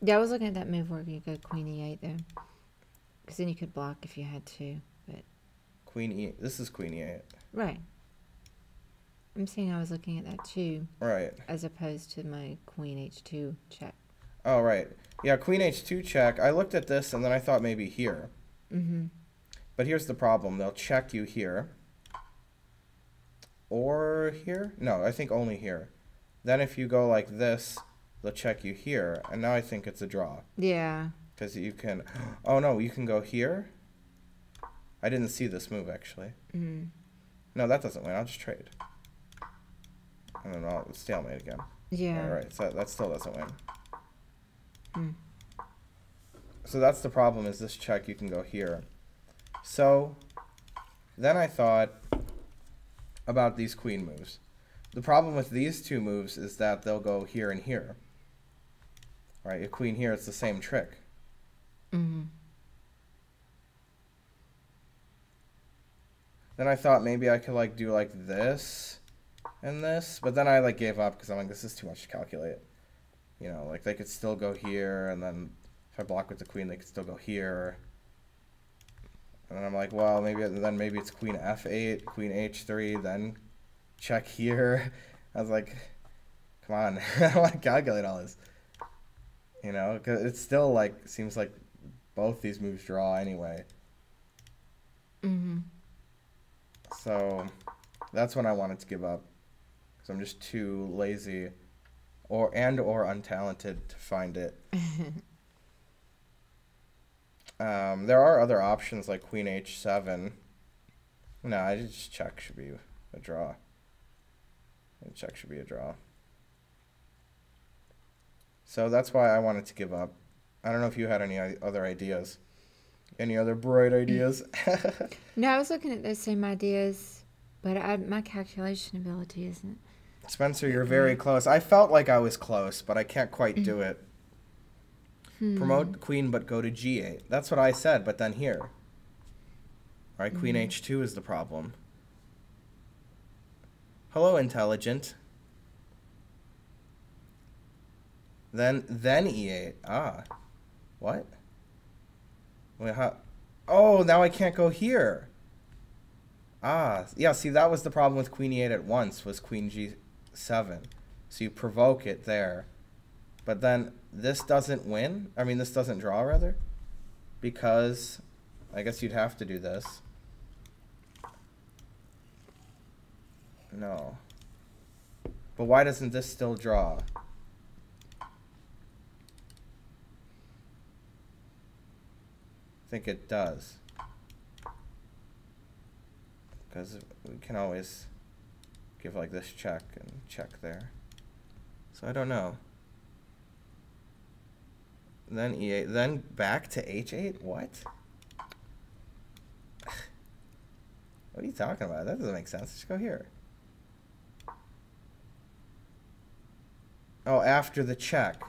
Yeah, I was looking at that move where you go queen e8 there. Because then you could block if you had to. But Queen e. This is queen e8. right. I'm saying I was looking at that too, Right. as opposed to my queen h2 check. Oh, right. Yeah, queen h2 check. I looked at this and then I thought maybe here. Mm-hmm. But here's the problem. They'll check you here. Or here? No, I think only here. Then if you go like this, they'll check you here. And now I think it's a draw. Yeah. Because you can... Oh, no, you can go here? I didn't see this move, actually. Mm-hmm. No, that doesn't win. I'll just trade. And then I'll stalemate again. Yeah. All right, so that still doesn't win. Hmm. So that's the problem is this check you can go here. So then I thought about these queen moves. The problem with these two moves is that they'll go here and here. Right, a queen here, it's the same trick. Mm-hmm. Then I thought maybe I could like do like this and this, but then I like gave up because I'm like this is too much to calculate. You know, like they could still go here, and then if I block with the queen, they could still go here. And then I'm like, well, maybe then maybe it's queen f8, queen h3, then check here. I was like, come on, I don't want to calculate all this. You know, because it still like seems like both these moves draw anyway. Mm-hmm. So that's when I wanted to give up because I'm just too lazy or and or untalented to find it. um, there are other options like queen h7. No, I just check should be a draw. And check should be a draw. So that's why I wanted to give up. I don't know if you had any other ideas. Any other bright ideas? No, I was looking at those same ideas, but I, my calculation ability isn't. Spencer, you're very close. I felt like I was close, but I can't quite do it. Hmm. Promote queen, but go to g8. That's what I said, but then here. Right, queen h2 is the problem. Hello, intelligent. Then, then e8. Ah. What? Wait, how? Oh, now I can't go here. Ah, yeah, see, that was the problem with queen e8 at once, was queen g7. So you provoke it there. But then this doesn't win. I mean, this doesn't draw, rather. Because I guess you'd have to do this. No. But why doesn't this still draw? I think it does. Because we can always give like this check and check there. So I don't know. Then E8, then back to H8? What? what are you talking about? That doesn't make sense. Just go here. Oh, after the check.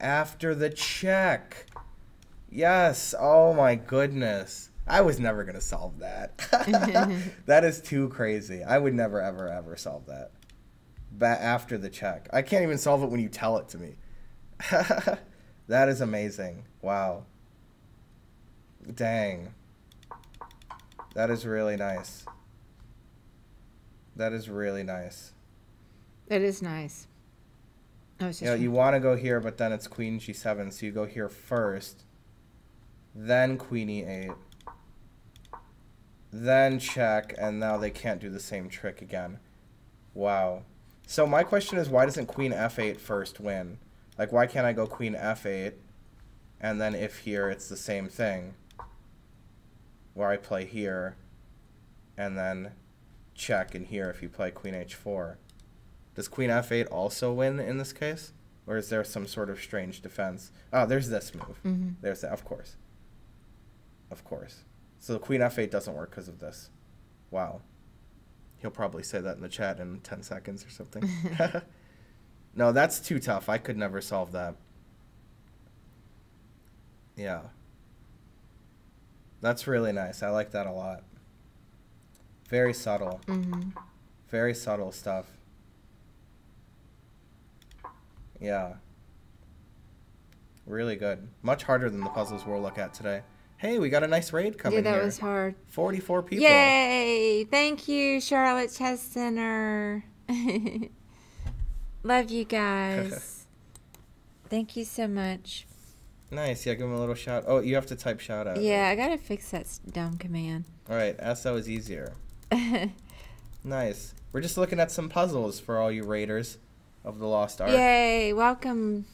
After the check. Yes. Oh my goodness. I was never going to solve that. that is too crazy. I would never, ever, ever solve that. Ba- after the check. I can't even solve it when you tell it to me. that is amazing. Wow. Dang. That is really nice. That is really nice. That is nice. I was just. You know, you want to go here, but then it's queen g7, so you go here first, then queen e8, then check, and now they can't do the same trick again. Wow. So my question is, why doesn't queen f8 first win? Like, why can't I go queen f8, and then if here it's the same thing, where I play here, and then check in here if you play queen h4. Does queen f8 also win in this case? Or is there some sort of strange defense? Oh, there's this move. Mhm. There's that, of course. Of course. So queen f8 doesn't work because of this. Wow. He'll probably say that in the chat in 10 seconds or something. no, that's too tough. I could never solve that. Yeah. That's really nice. I like that a lot. Very subtle. hmm Very subtle stuff. Yeah. Really good. Much harder than the puzzles we'll look at today. Hey, we got a nice raid coming Yeah, that here. was hard. 44 people. Yay! Thank you, Charlotte Chess Center. Love you guys. Thank you so much. Nice. Yeah, give them a little shout. Oh, you have to type shout out. Yeah, I gotta fix that dumb command. All right, SO is easier. Nice. We're just looking at some puzzles for all you raiders of the Lost Ark. Yay! Welcome,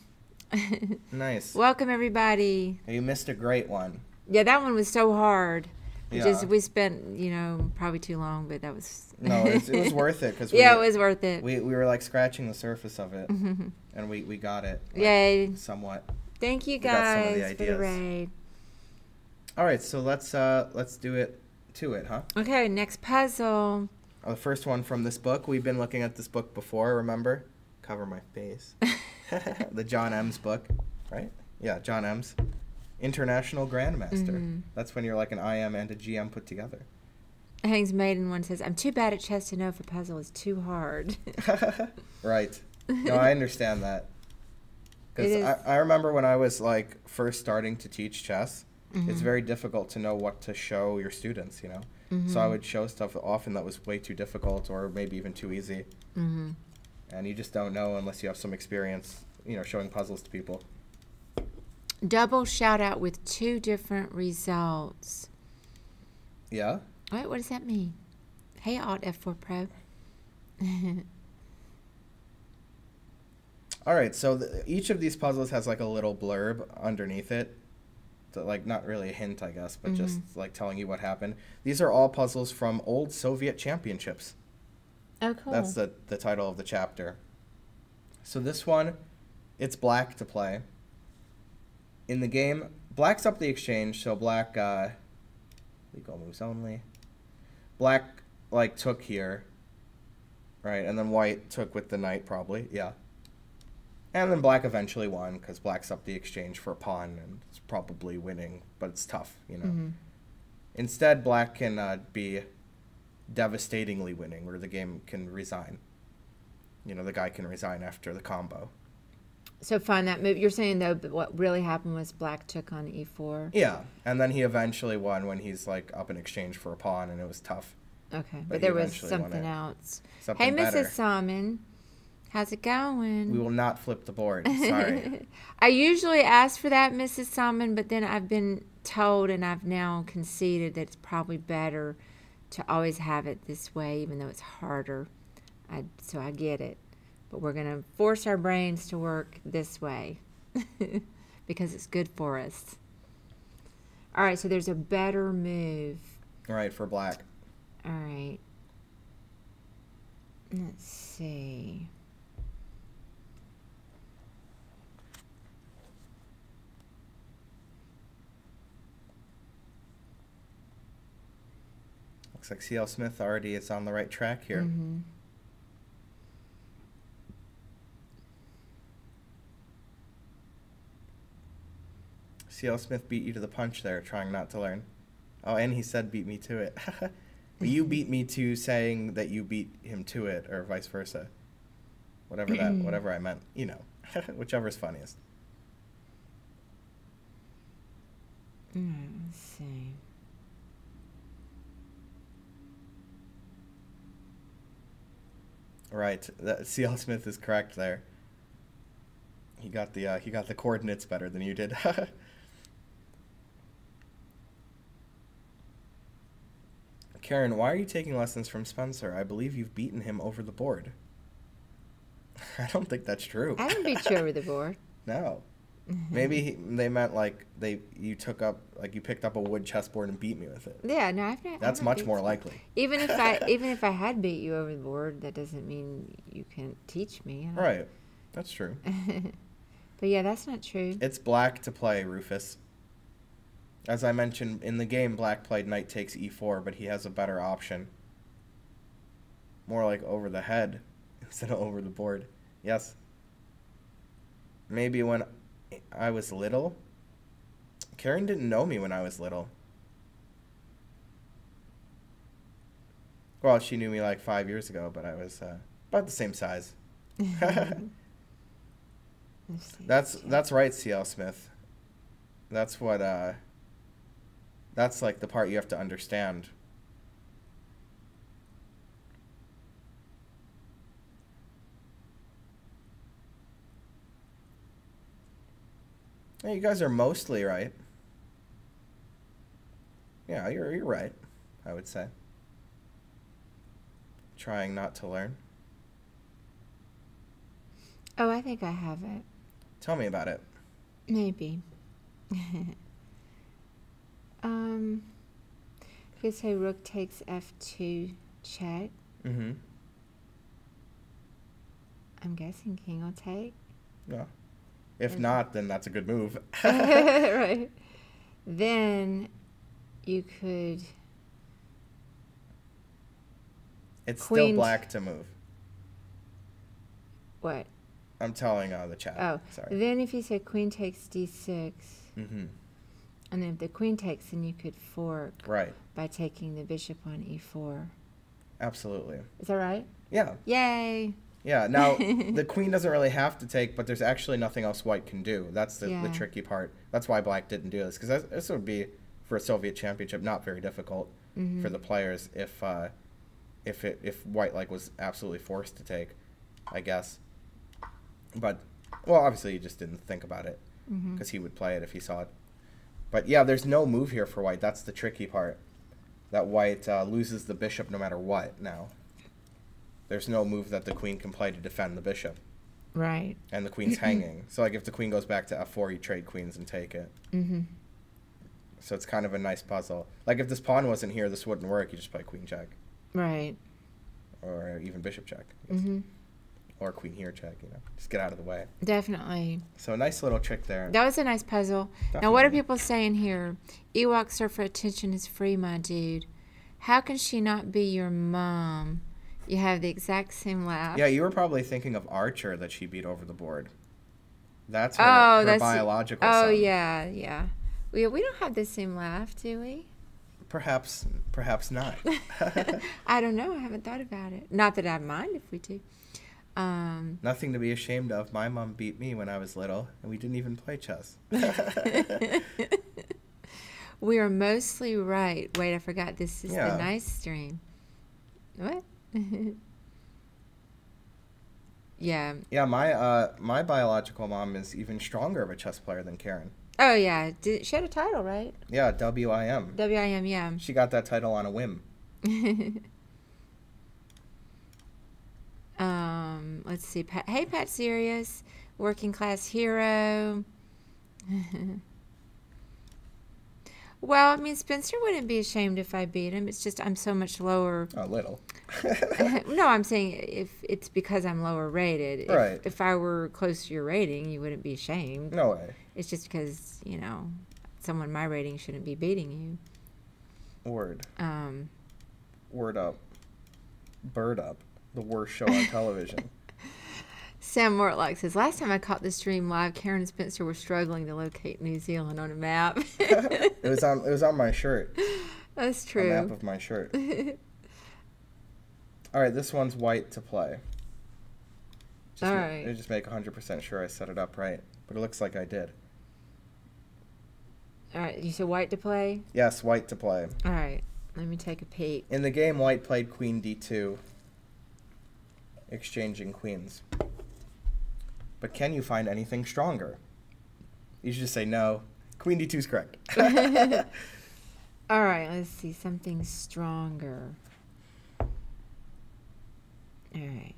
Nice. welcome everybody. You missed a great one. Yeah, that one was so hard. Yeah. Just we spent, you know, probably too long, but that was. No, it was, it was worth it because yeah, it was worth it. we we were like scratching the surface of it, and we we got it. like, Yay! Somewhat. Thank you got some of the guys for the ideas. raid. All right, so let's uh let's do it to it, huh? Okay, next puzzle. Uh, the first one from this book. We've been looking at this book before. Remember? Cover my face. the John Emms book, right? Yeah, John Emms, International Grandmaster. Mhm. That's when you're like an IM and a GM put together. Hangs Maiden one says, "I'm too bad at chess to know if a puzzle is too hard." right. No, I understand that. Because I, I remember when I was like first starting to teach chess, Mm-hmm. it's very difficult to know what to show your students, you know? So I Mm-hmm. would show stuff often that was way too difficult or maybe even too easy. hmm And you just don't know unless you have some experience, you know, showing puzzles to people. Double shout out with two different results. Yeah? Wait, what does that mean? Hey, Alt F4 Pro. All right, so the, each of these puzzles has like a little blurb underneath it. Like, not really a hint, I guess, but just mm-hmm. like telling you what happened. These are all puzzles from old Soviet championships. oh, cool. That's the, the title of the chapter. So this one It's black to play. In the game, black's up the exchange, so black uh legal moves only. Black like took here. Right, and then white took with the knight probably, yeah. And then black eventually won because black's up the exchange for a pawn and it's probably winning, but it's tough, you know. Mhm. Instead, black can uh, be devastatingly winning, where the game can resign. You know, the guy can resign after the combo. So fine that move. You're saying though, but what really happened was black took on E e4. Yeah, and then he eventually won when he's like up in exchange for a pawn, and it was tough. Okay, but, But there was something else. Something Hey, better. Mrs. Simon, how's it going? We will not flip the board. Sorry. I usually ask for that, Mrs. Simon, but then I've been told and I've now conceded that it's probably better to always have it this way, even though it's harder. I, so I get it. But we're going to force our brains to work this way because it's good for us. All right, so there's a better move. All right, for black. All right. Let's see. Looks like CL Smith already is on the right track here. Mhm. CL Smith beat you to the punch there, trying not to learn. Oh, and he said beat me to it. but you beat me to saying that you beat him to it, or vice versa. Whatever that, whatever I meant, you know, whichever's funniest. Mm, let's see. Right, that, CL Smith is correct there. He got the uh, he got the coordinates better than you did. Karen, why are you taking lessons from Spencer? I believe you've beaten him over the board. I don't think that's true. I didn't beat you over the board. No. Mm-hmm. Maybe he, they meant like they you took up like you picked up a wood chessboard and beat me with it. Yeah, no, I've not. That's I've not much more you. likely. Even if I even if I had beat you over the board, that doesn't mean you can teach me. Right. That's true. but yeah, that's not true. It's black to play, Rufus. As I mentioned in the game, black played knight takes e4, but he has a better option. More like over the head instead of over the board. Yes. Maybe when I was little. Karen didn't know me when I was little. Well, she knew me like five years ago, but I was uh, about the same size. That's that's right, CL Smith. That's what uh that's like the part you have to understand. Yeah, you guys are mostly right. Yeah, you're you're right, I would say. Trying not to learn. Oh, I think I have it. Tell me about it. Maybe. um, you could say rook takes f2 check. Mm-hmm. I'm guessing king will take. Yeah. If not, then that's a good move. right. Then you could. It's Queen still black to move. What? I'm telling uh, the chat. Oh, sorry. then if you say queen takes d6, Mm-hmm. And then if the queen takes, then you could fork Right. by taking the bishop on e4. Absolutely. Is that right? Yeah. Yay! Yeah. Now the queen doesn't really have to take, but there's actually nothing else white can do. That's the, the tricky part. That's why black didn't do this because this would be for a Soviet championship not very difficult Mhm. for the players if uh, if it if white like was absolutely forced to take, I guess. But well, obviously he just didn't think about it. Because he would play it if he saw it. But yeah, there's no move here for white. That's the tricky part. That white uh, loses the bishop no matter what now. There's no move that the queen can play to defend the bishop, Right. and the queen's hanging. So like if the queen goes back to f4, you trade queens and take it. Mm-hmm. So it's kind of a nice puzzle. Like if this pawn wasn't here, this wouldn't work. You just play queen check Right. or even bishop check. Mm-hmm. Or queen here check. You know, just get out of the way. Definitely. So a nice little trick there. That was a nice puzzle. Now, what are people saying here? Ewok surfer attention is free, my dude. How can she not be your mom? You have the exact same laugh. Yeah, you were probably thinking of Archer that she beat over the board. That's her, Oh, her that's- biological Oh, son. yeah, yeah. We, we don't have the same laugh, do we? Perhaps, perhaps not. I don't know. I haven't thought about it. Not that I mind if we do. Um, Nothing to be ashamed of. My mom beat me when I was little, and we didn't even play chess. we are mostly right. Wait, I forgot. This is Yeah. the nice stream. What? yeah. yeah, my uh, my biological mom is even stronger of a chess player than Karen. Oh, yeah. Did, she had a title, right? Yeah, WIM. WIM, yeah. She got that title on a whim. um, let's see. Pat, hey, Pat Sirius, working class hero. well, I mean, Spencer wouldn't be ashamed if I beat him. It's just I'm so much lower. A little. no, I'm saying if it's because I'm lower rated. If, Right. If I were close to your rating, you wouldn't be ashamed. no way. It's just because you know someone my rating shouldn't be beating you. Word. Um, Word up. Bird up. The worst show on television. Sam Mortlock says, Last time I caught the stream live, Karen and Spencer were struggling to locate New Zealand on a map. it was on. It was on my shirt. That's A map true. of my shirt. All right, this one's white to play. Just All ma- I just make 100% sure I set it up right, but it looks like I did. All right, you said white to play? Yes, white to play. All right, let me take a peek. In the game, white played queen d2, exchanging queens. But can you find anything stronger? You should just say no. Queen d2 is correct. All right, let's see, something stronger. All right.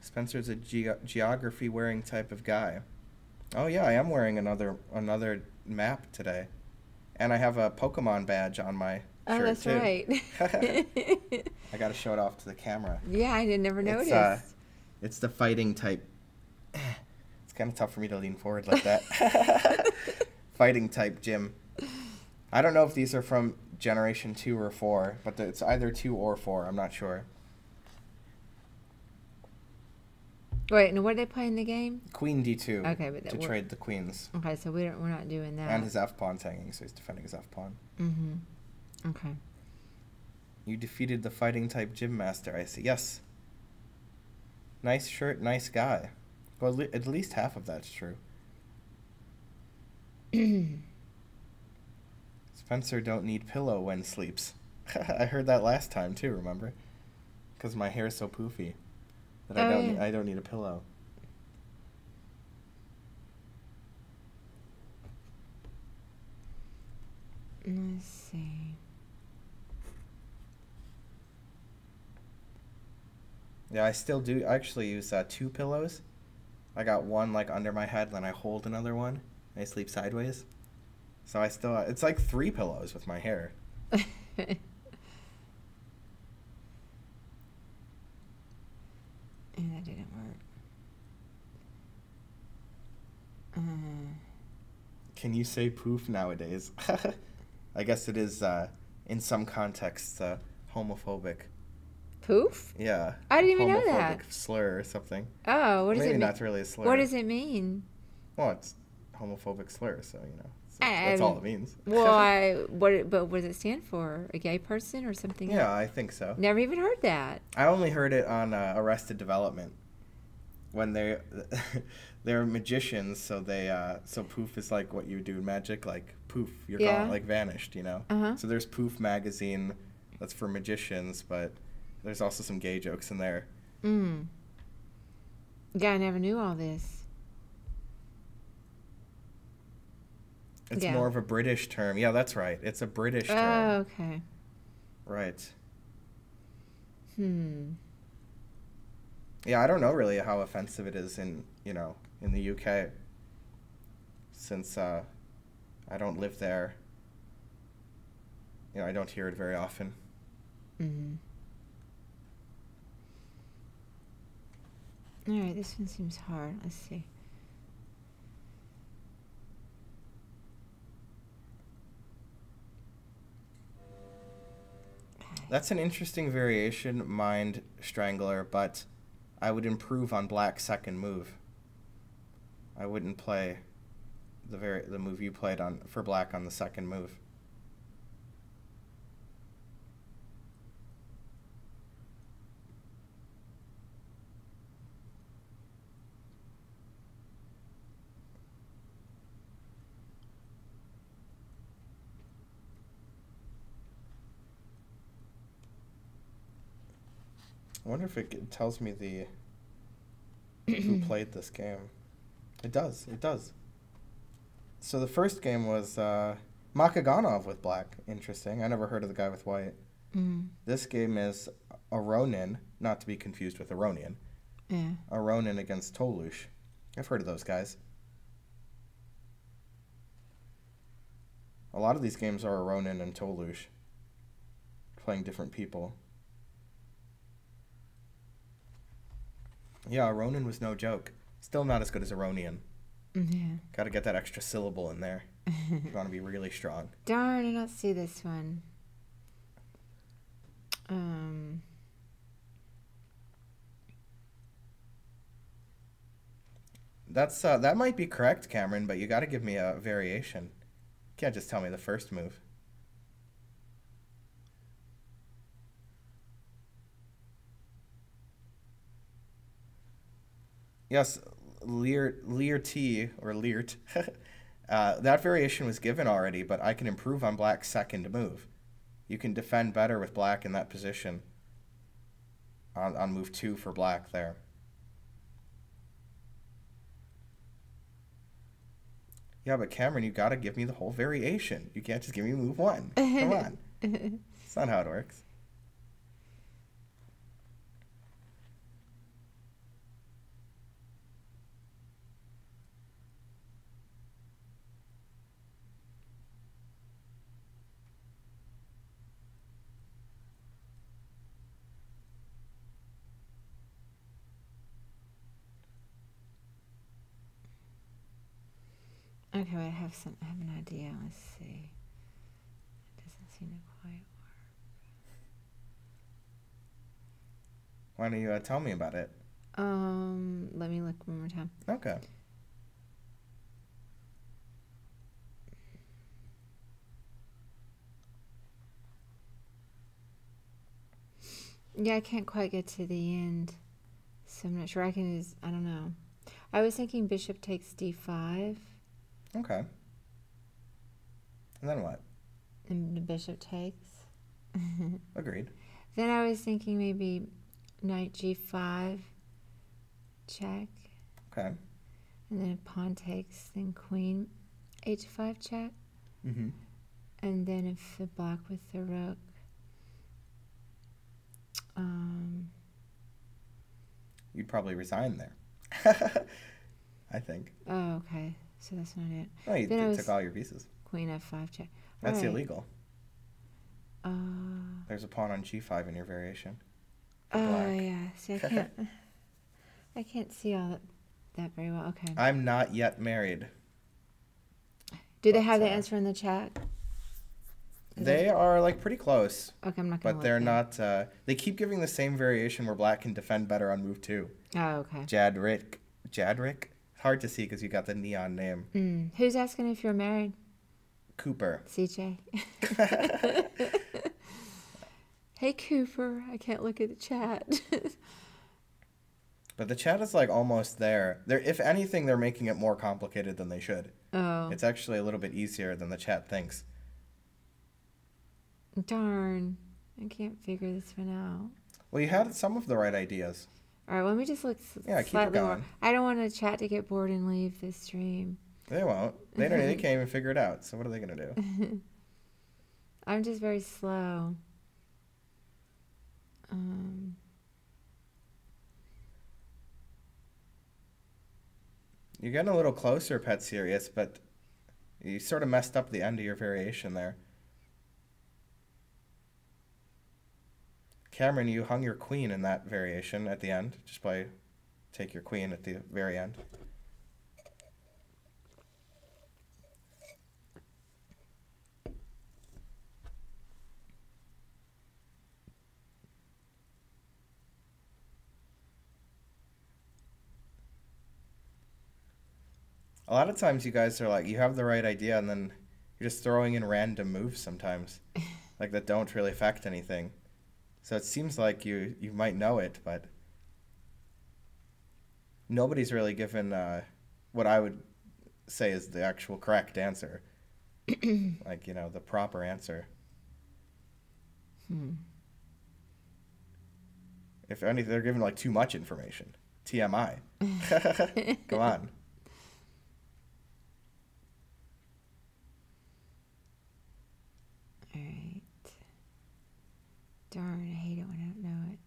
Spencer's a ge- geography wearing type of guy. Oh yeah, I am wearing another another map today, and I have a Pokemon badge on my Oh, shirt that's too. right. I got to show it off to the camera. yeah, I didn't never It's, notice. uh, It's the fighting type. It's kind of tough for me to lean forward like that. fighting type gym. I don't know if these are from Generation Two or Four, but it's either two or four. I'm not sure. Wait, and what did they play in the game? Queen D2 Okay, but to trade the queens. Okay, so we don't, we're not doing that. And his F pawn's hanging, so he's defending his F pawn. mm-hmm. Okay. You defeated the fighting type gym master, I see. Yes. Nice shirt, nice guy. Well, at least half of that's true. Spencer don't need pillow when sleeps. I heard that last time too, remember? Because my hair is so poofy that I Oh, don't yeah. need, I don't need a pillow. Let's see. Yeah, I still do I actually use uh, two pillows. I got one like under my head, then I hold another one. And I sleep sideways. So I still it's like three pillows with my hair. And that didn't work. Uh, Can you say poof nowadays? I guess it is uh, in some contexts uh, homophobic. Poof? Yeah. I didn't even know that. slur or something. Oh, what does Maybe it mean? not really a slur. What does it mean? Well, it's homophobic slur, so you know. so I- that's all it means. Well, I what? But what does it stand for? A gay person or something? yeah, else? I think so. Never even heard that. I only heard it on uh, Arrested Development when they they're magicians, so they uh, so poof is like what you do in magic, like poof, you're Yeah. gone, like vanished, you know. Uh-huh. So there's Poof magazine, that's for magicians, but there's also some gay jokes in there. Mm. Yeah, I never knew all this. It's Yeah. more of a British term. Yeah, that's right. It's a British term. Oh, okay. Right. Hmm. Yeah, I don't know really how offensive it is in you know in the UK, since uh, I don't live there. You know, I don't hear it very often. Mm-hmm. All right, this one seems hard. Let's see. That's an interesting variation, Mind Strangler, but I would improve on Black's second move. I wouldn't play the very the move you played on for Black on the second move. I wonder if it tells me the who played this game. It does. It does. So the first game was uh, Makogonov with black. Interesting. I never heard of the guy with white. Mm. This game is Aronin, not to be confused with Aronian. Yeah. Aronin against Tolush. I've heard of those guys. A lot of these games are Aronin and Tolush. Playing different people. Yeah, Ronin was no joke. Still not as good as Aronian. Yeah. Gotta get that extra syllable in there. you want to be really strong. Darn, I don't see this one. Um. That's uh, that might be correct, Cameron, but you got to give me a variation. You can't just tell me the first move. Yes, Lear T or Leart. uh, that variation was given already, but I can improve on Black's second move. You can defend better with Black in that position. On on move two for Black there. Yeah, but Cameron, you gotta give me the whole variation. You can't just give me move one. Come on. That's not how it works. Okay, I have some. I have an idea. Let's see. It doesn't seem to quite work. Why don't you uh, tell me about it? Um, let me look one more time. Okay. Yeah, I can't quite get to the end, so I'm not sure. I can. Just, I don't know. I was thinking bishop takes d5, Okay. And then what? and the bishop takes. Agreed. Then I was thinking maybe knight g5, check, Okay. and then pawn takes, then queen h5 check, Mm-hmm. and then if the black with the rook. Um, You'd probably resign there. I think. oh, okay. So that's not it. Oh, you Then I t- was- took all your pieces. Queen f5 check. That's Alright. illegal. Uh, There's a pawn on g5 in your variation. oh black. yeah. See, I can't. I can't see all that, that very well. Okay. I'm not yet married. Do they have the uh, answer in the chat? Is They it- are like pretty close, Okay, I'm not gonna. but they're not. Uh, they keep giving the same variation where black can defend better on move two. Oh, okay. Jadrick. Jadrick? Hard to see because you got the neon name. Mm. Who's asking if you're married? Cooper. CJ. hey Cooper, I can't look at the chat. But the chat is like almost there. They're, if anything, they're making it more complicated than they should. oh, It's actually a little bit easier than the chat thinks. darn. I can't figure this one out. Well, you had some of the right ideas. All right, let me just look Yeah, slightly more. going. I don't want the chat to get bored and leave the stream. They won't. They don't. they can't even figure it out. So what are they gonna do? I'm just very slow. Um, You're getting a little closer, Pet Serious, but you sort of messed up the end of your variation there. Cameron, you hung your queen in that variation at the end, just by take your queen at the very end. A lot of times you guys are like, you have the right idea, and then you're just throwing in random moves sometimes, like that don't really affect anything. So it seems like you you might know it, but nobody's really given uh, what I would say is the actual correct answer, like you know the proper answer. Hmm. If anything, they're given like too much information. TMI. Come on. Darn, I hate it when I don't know it.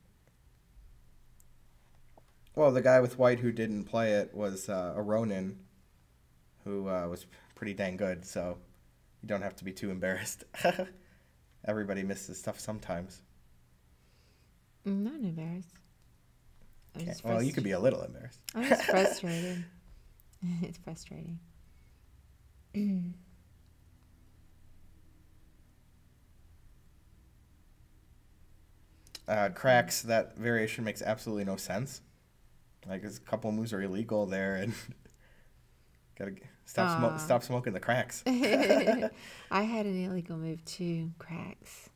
Well, the guy with white who didn't play it was uh, Aronin, who uh, was pretty dang good. So you don't have to be too embarrassed. Everybody misses stuff sometimes. I'm not embarrassed. I'm Well, you could be a little embarrassed. I'm just frustrated. it's frustrating. uh, cracks that variation makes absolutely no sense. Like, a couple moves are illegal there, and gotta stop stop smoking the cracks. I had an illegal move too. Cracks.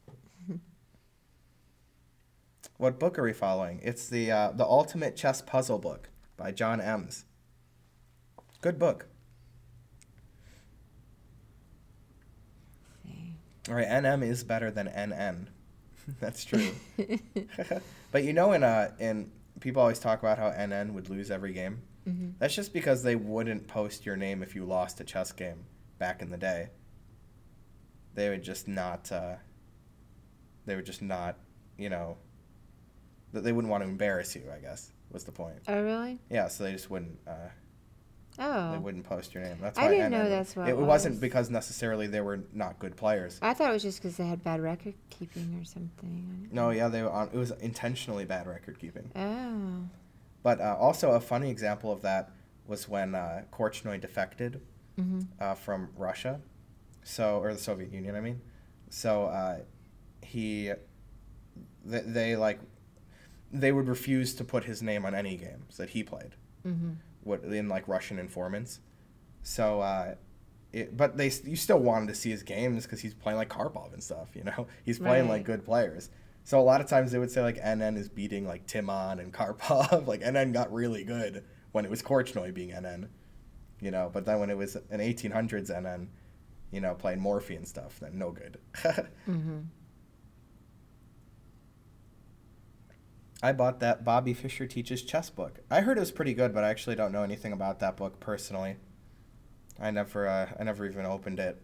What book are we following? It's the uh, the Ultimate Chess Puzzle book by John Emms. Good book. All right, NM is better than NN. That's true. but you know, in uh, in people always talk about how NN would lose every game. hmm That's just because they wouldn't post your name if you lost a chess game back in the day. They would just not. Uh, they would just not, you know. That they wouldn't want to embarrass you. I guess was the point. Oh really? Yeah, so they just wouldn't. Uh, They Oh. wouldn't post your name. That's why I didn't know that's what it, it wasn't because necessarily they were not good players. I thought it was just because they had bad record keeping or something. No, yeah, they were on. It was intentionally bad record keeping. Oh. But uh, also a funny example of that was when uh, Korchnoi defected hmm uh, from Russia, so or the Soviet Union, I mean. So uh, he, they, they like, they would refuse to put his name on any games that he played. hmm what in like Russian informants. So, uh, it, but they you still wanted to see his games because he's playing like Karpov and stuff. You know, he's playing like good players. So a lot of times they would say like NN is beating like Timman and Karpov. like NN got really good when it was Korchnoi being NN. You know, but then when it was an 1800s NN, you know, playing Morphy and stuff, then no good. hmm I bought that Bobby Fischer Teaches Chess book. I heard it was pretty good, but I actually don't know anything about that book personally. I never, uh, I never even opened it.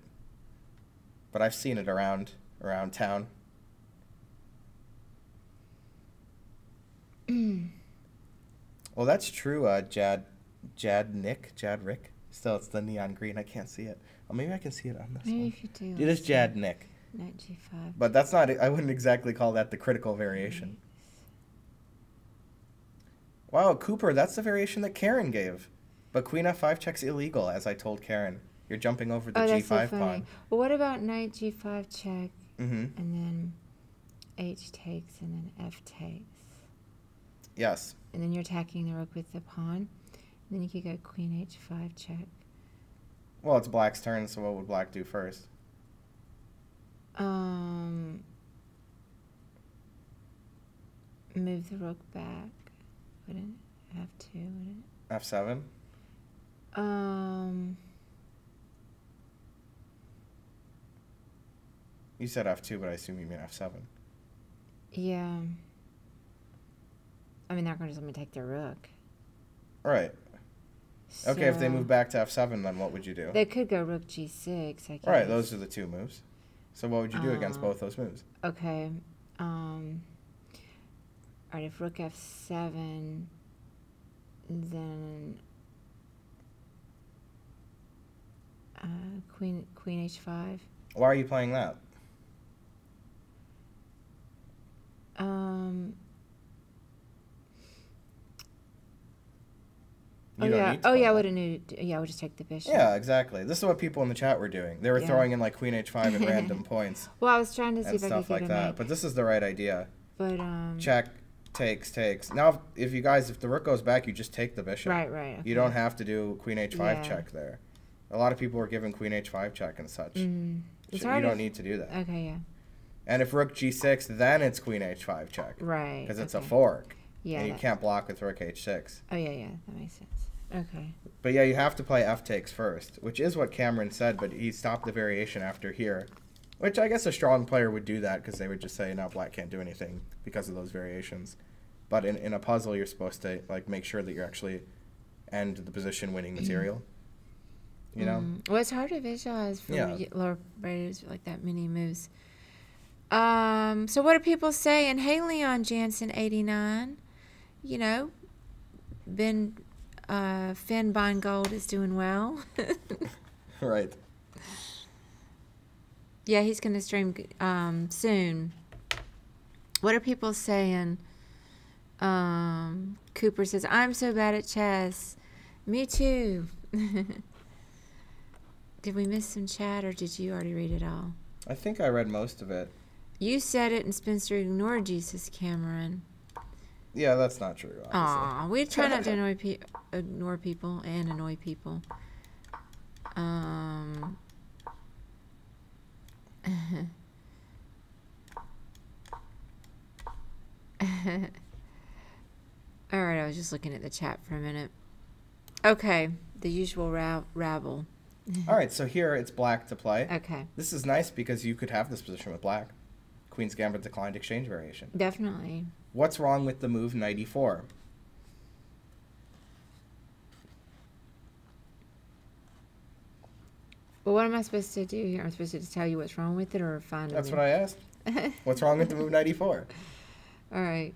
But I've seen it around around town. Well, that's true, uh, Jad, Jad Nick, Jad Rick. Still, it's the neon green. I can't see it. Oh, maybe I can see it on this Maybe one. if you do. It is. Jad Nick, Knight G5. but that's not. I wouldn't exactly call that the critical variation. Wow, Cooper, that's the variation that Karen gave. But Queen F5 checks illegal, as I told Karen. You're jumping over the oh, that's so G5 funny. pawn. Well, what about Knight G5 check Mm-hmm. and then H takes and then F takes? Yes. And then you're attacking the rook with the pawn. And then you could go Queen H5 check. Well, it's Black's turn, so what would Black do first? Um, move the rook back. Wouldn't it have to? Wouldn't F7? Um, You said F2, but I assume you mean F7. yeah. I mean, they're going to just let me take their rook. Right. Okay, if they move back to F7, then what would you do? They could go rook G6. I guess. All right, those are the two moves. So what would you do against Uh, both those moves? Okay. Um. All right, if rook f7, then uh, queen queen h5. Why are you playing that? Um. You oh yeah! Oh yeah! I would. Yeah, we'll just take the bishop. Yeah, exactly. This is what people in the chat were doing. They were yeah. throwing in like queen h5 at random points. Well, I was trying to see if I could get like that. Make... But this is the right idea. But um. Check takes, takes. Now, if, if you guys, if the rook goes back, you just take the bishop. Right. Right. You don't have to do queen h5 Yeah. check there. A lot of people are giving queen h5 check and such. Mm. It's So you don't need to do that. Okay. Yeah. And if rook g6, then it's queen h5 check Right. because it's okay. a fork. Yeah. and you can't block with rook h6. Oh yeah. Yeah. That makes sense. Okay. But yeah, you have to play f takes first, which is what Cameron said, but he stopped the variation after here. Which I guess a strong player would do that because they would just say, now black can't do anything because of those variations. But in, in a puzzle, you're supposed to like make sure that you're actually end the position winning material. You know? Mm. Well, it's hard to visualize for Yeah. lower braiders like that many moves. Um. So what do people say? And hey, Leon Jansen, eighty nine. You know, Ben uh, Finn Gold is doing well. right. yeah, he's gonna stream um soon. What are people saying? Um, Cooper says, "I'm so bad at chess." Me too. did we miss some chat, or did you already read it all? I think I read most of it. You said it, and Spencer ignored you, says Cameron. Yeah, that's not true. Obviously. Aw, we try not to annoy pe- ignore people and annoy people. Um. All right, I was just looking at the chat for a minute. Okay, the usual ra- rabble. All right, so here it's black to play. Okay, This is nice because you could have this position with black. Queen's Gambit declined exchange variation. definitely. What's wrong with the move knight e4? Well, what am I supposed to do here? I'm supposed to tell you what's wrong with it or find That's what I asked. What's wrong with the move knight e4? All right.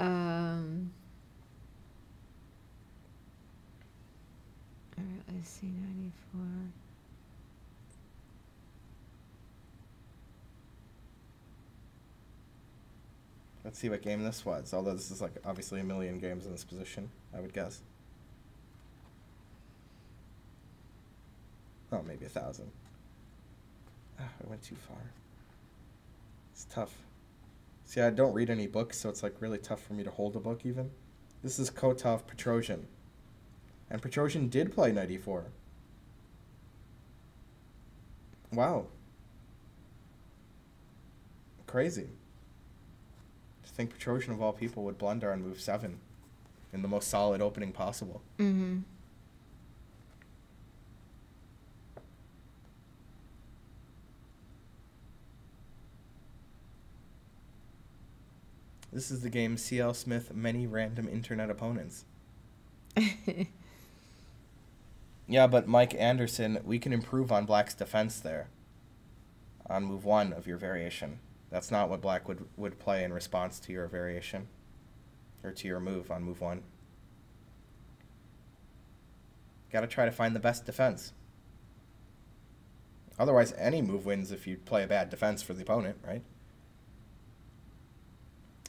Um. All right. Let's see. knight e4. Let's see what game this was. Although this is like obviously a million games in this position, I would guess. Oh, maybe a thousand. Ah, I went too far. It's tough. See, I don't read any books, so it's like really tough for me to hold a book even. This is Kotov Petrosian. And Petrosian did play knight e4. Wow. Crazy. To think Petrosian of all people would blunder on move 7 in the most solid opening possible. Mm-hmm. This is the game CL Smith Many Random Internet Opponents. Yeah, but Mike Anderson, we can improve on Black's defense there. On move one of your variation. That's not what Black would, would play in response to your variation. Or to your move on move one. Gotta try to find the best defense. Otherwise, any move wins if you play a bad defense for the opponent, right?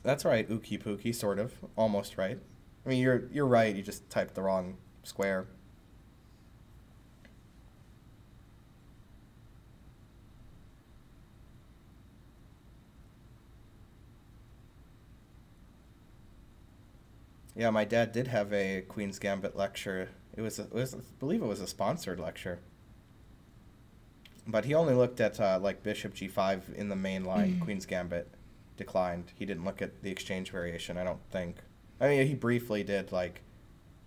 That's right, Ookie Pookie, sort of. Almost right. I mean, you're you're right. You just typed the wrong square. Yeah, my dad did have a Queen's Gambit lecture. It was, a, it was I believe it was a sponsored lecture. But he only looked at uh, like Bishop G5 in the main line. Queen's Gambit declined. He didn't look at the exchange variation. I don't think. I mean, he briefly did like.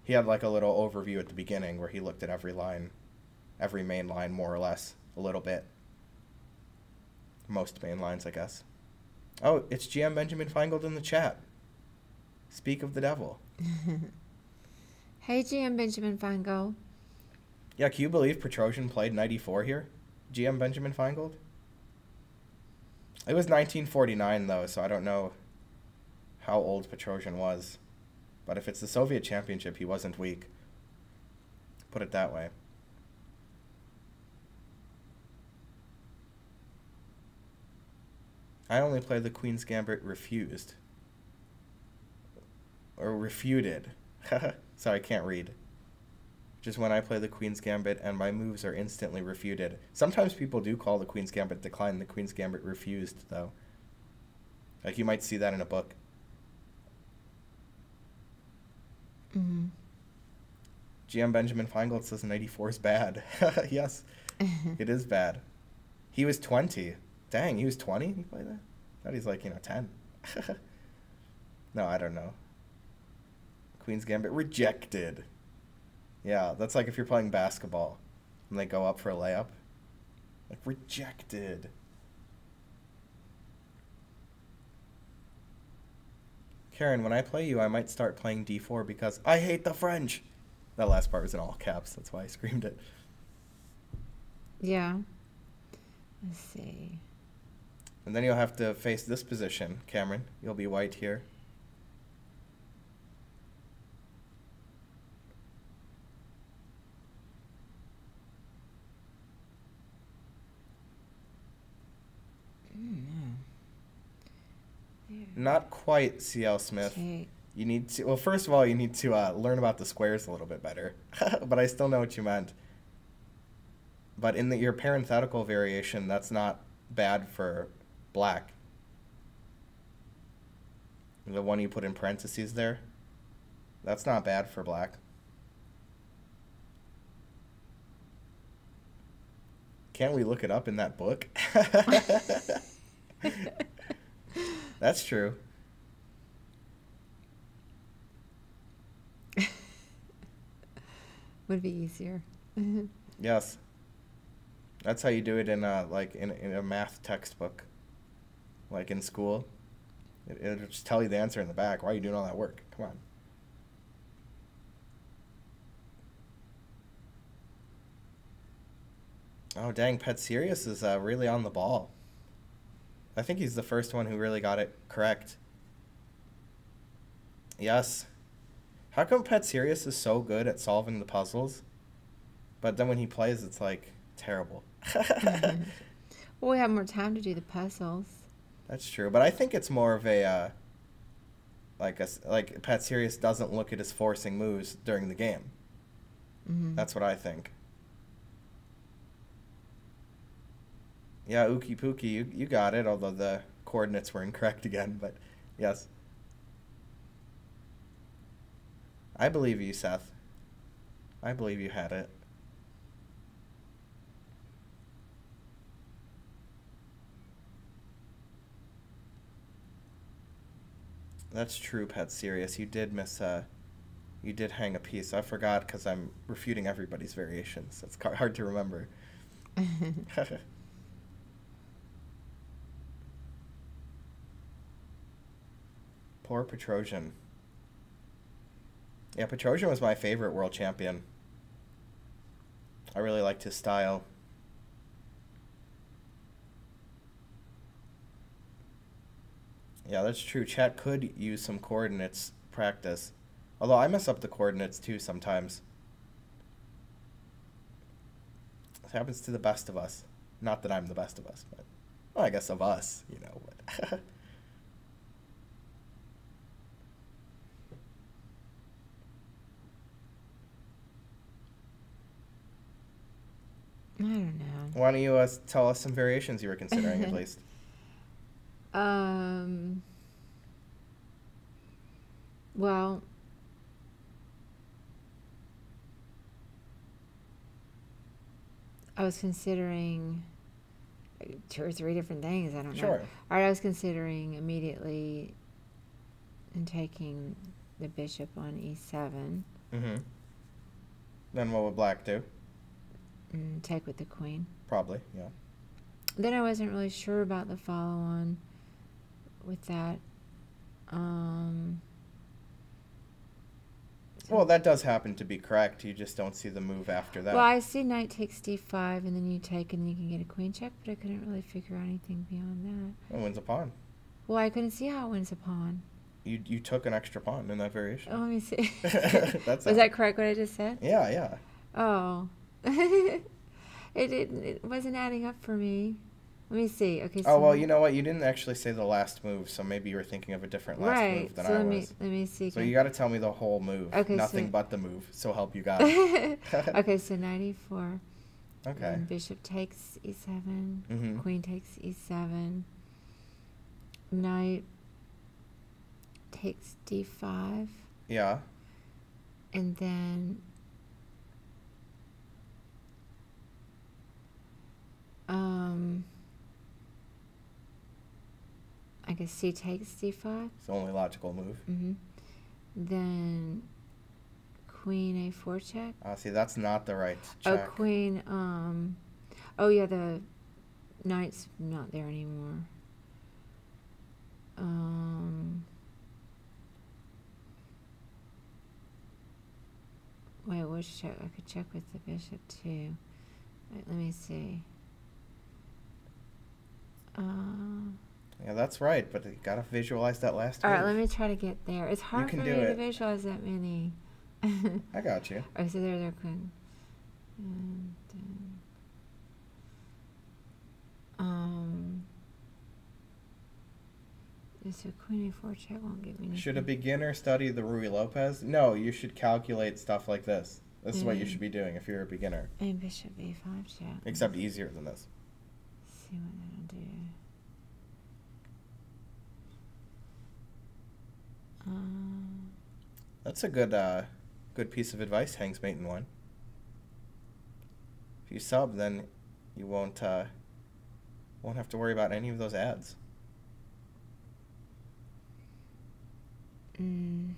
He had like a little overview at the beginning where he looked at every line, every main line more or less a little bit. Most main lines, I guess. Oh, it's GM Benjamin Finegold in the chat. Speak of the devil. hey, GM Benjamin Finegold. Yeah, can you believe Petrosian played knight e4 here? GM Benjamin Finegold? It was 1949, though, so I don't know how old Petrosian was. But if it's the Soviet championship, he wasn't weak. Put it that way. I only played the Queen's Gambit refused. Or refuted. Sorry, I can't read. Just when I play the Queen's Gambit and my moves are instantly refuted. Sometimes people do call the Queen's Gambit declined, the Queen's Gambit refused, though. Like you might see that in a book. Mm-hmm. GM Benjamin Finegold says knight e4 is bad. yes, it is bad. He was 20. Dang, he was 20? He played that? I thought he's like, you know, 10. no, I don't know. Queen's Gambit rejected. Yeah, that's like if you're playing basketball and they go up for a layup. Like, rejected. Karen, when I play you, I might start playing d4 because I hate the French. That last part was in all caps. That's why I screamed it. Yeah. Let's see. And then you'll have to face this position, Cameron. You'll be white here. Not quite CL Smith. You need to, well, first of all, you need to uh, learn about the squares a little bit better. but I still know what you meant. But in the, your parenthetical variation, that's not bad for black. The one you put in parentheses there, that's not bad for black. Can't we look it up in that book? that's true. Would be easier. Yes. That's how you do it in a like in, in a math textbook. Like in school. It, it'll just tell you the answer in the back. Why are you doing all that work? Come on. Oh dang, Pet Sirius is uh, really on the ball. I think he's the first one who really got it correct. Yes. How come Pet Sirius is so good at solving the puzzles? But then when he plays, it's like terrible. Well, we have more time to do the puzzles. That's true, but I think it's more of a uh, like a like Pat Sirius doesn't look at his forcing moves during the game. hmm That's what I think. Yeah, Ookie Pookie, you you got it. Although the coordinates were incorrect again, but yes, I believe you, Seth. I believe you had it. That's true, Pet Serious. You did miss a. You did hang a piece. I forgot because I'm refuting everybody's variations. It's hard to remember. Poor Petrosian. Yeah, Petrosian was my favorite world champion. I really liked his style. Yeah, that's true. Chat could use some coordinates practice. Although I mess up the coordinates too sometimes. It happens to the best of us. Not that I'm the best of us, but well, I guess of us, you know. I don't know. Why don't you uh, tell us some variations you were considering at least? Um. Well. I was considering uh, two or three different things. I don't know. Sure. All right, I was considering immediately and taking the bishop on e7 Mm-hmm. Then what would black do? And take with the queen. Probably, yeah. Then I wasn't really sure about the follow on with that. Um, Well, that does happen to be correct. You just don't see the move after that. Well, I see knight takes d5, and then you take, and then you can get a queen check, but I couldn't really figure out anything beyond that. It wins a pawn. Well, I couldn't see how it wins a pawn. You you took an extra pawn in that variation. Oh, let me see. That's Was that correct what I just said? Yeah, yeah. Oh. it didn't. It wasn't adding up for me. Let me see. Okay. So Oh well, you know what? You didn't actually say the last move, so maybe you were thinking of a different last right. move than so I let was. me let me see. So you got to tell me the whole move. Okay, Nothing so- but the move. So help you God. okay. So knight e4. okay. then Bishop takes e7. Mm-hmm. Queen takes e7. Knight takes d5. Yeah. And then um I guess c takes d5. It's the only logical move. Mm-hmm. Then queen a4 check. Uh, see, that's not the right Oh, check. queen. Um. Oh yeah, the knight's not there anymore. Um. Wait, which check? I could check with the bishop too. Wait, let me see. Uh, yeah, that's right, but you got to visualize that last all move. right, let me try to get there. It's hard for do me to visualize that many. I got you. Oh, so there, there, queen. And then, um, so queen a4 check won't give me anything. Should a beginner study the Ruy Lopez? No, you should calculate stuff like this. This is what you Mm. should be doing if you're a beginner, And bishop b5 check. except easier than this. see what do. That's a good, uh, good piece of advice, Hangs Mate in one. If you sub, then you won't, uh, won't have to worry about any of those ads. mm,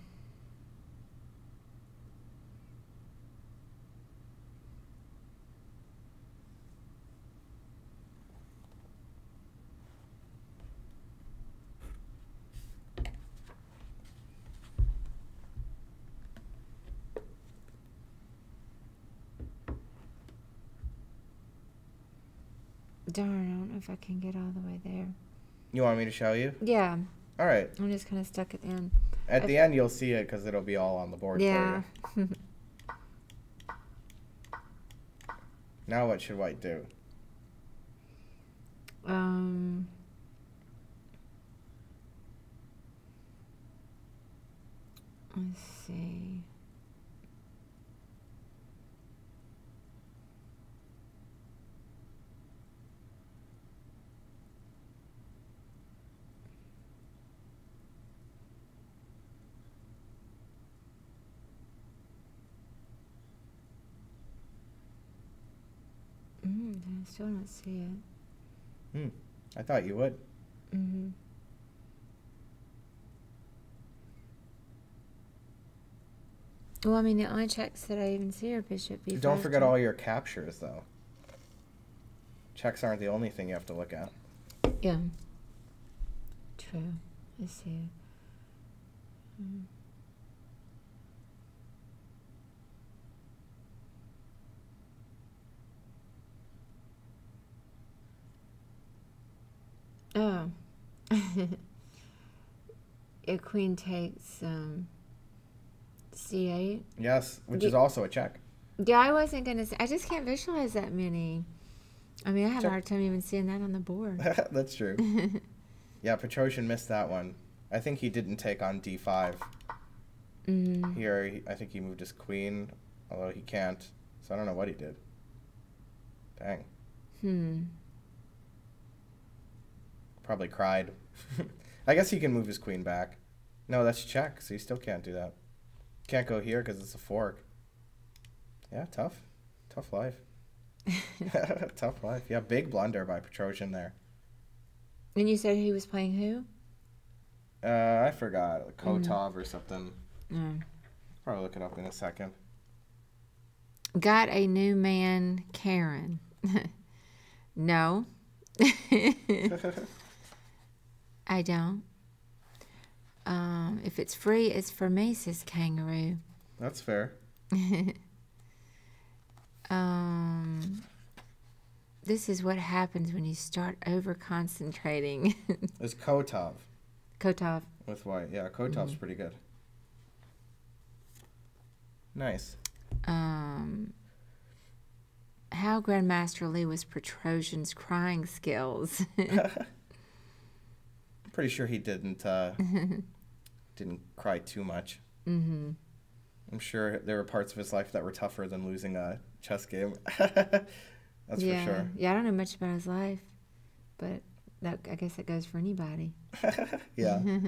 darn, I don't know if I can get all the way there. You want me to show you? Yeah, All right. I'm just kind of stuck at the end. At I- the end, you'll see it because it'll be all on the board Yeah. Now, what should White do? um. Let's see. Mm, I still don't see it. Hmm. I thought you would. Mm-hmm. Well, I mean, the only checks that I even see are bishop b5. Don't forget all your captures, though. Checks aren't the only thing you have to look at. Yeah. True. I see it. Mm. Oh. a queen takes um, c8. Yes, which The- is also a check. Yeah, I wasn't gonna say. I just can't visualize that many. I mean, I have Sure. a hard time even seeing that on the board. That's true. Yeah, Petrosian missed that one. I think he didn't take on d5. mm. Here, I think he moved his queen, although he can't. So I don't know what he did. Dang. Hmm. Probably cried. I guess he can move his queen back. No, that's check, so he still can't do that. Can't go here because it's a fork. Yeah, tough. Tough life. tough life. Yeah, big blunder by Petrosian there. And you said he was playing who? Uh, I forgot. Like Kotov or something. Mm. Probably look it up in a second. Got a new man, Karen. no. I don't. Um, if it's free, it's for me, says Kangaroo. That's fair. um, this is what happens when you start over concentrating. It's Kotov Kotov. with white. Yeah, Kotov's pretty good. Nice. Um, how Grandmaster Lee was Petrosian's crying skills. Pretty sure he didn't uh, didn't cry too much. mm-hmm. I'm sure there were parts of his life that were tougher than losing a chess game. That's yeah. for sure. Yeah, I don't know much about his life, but that I guess that goes for anybody. yeah.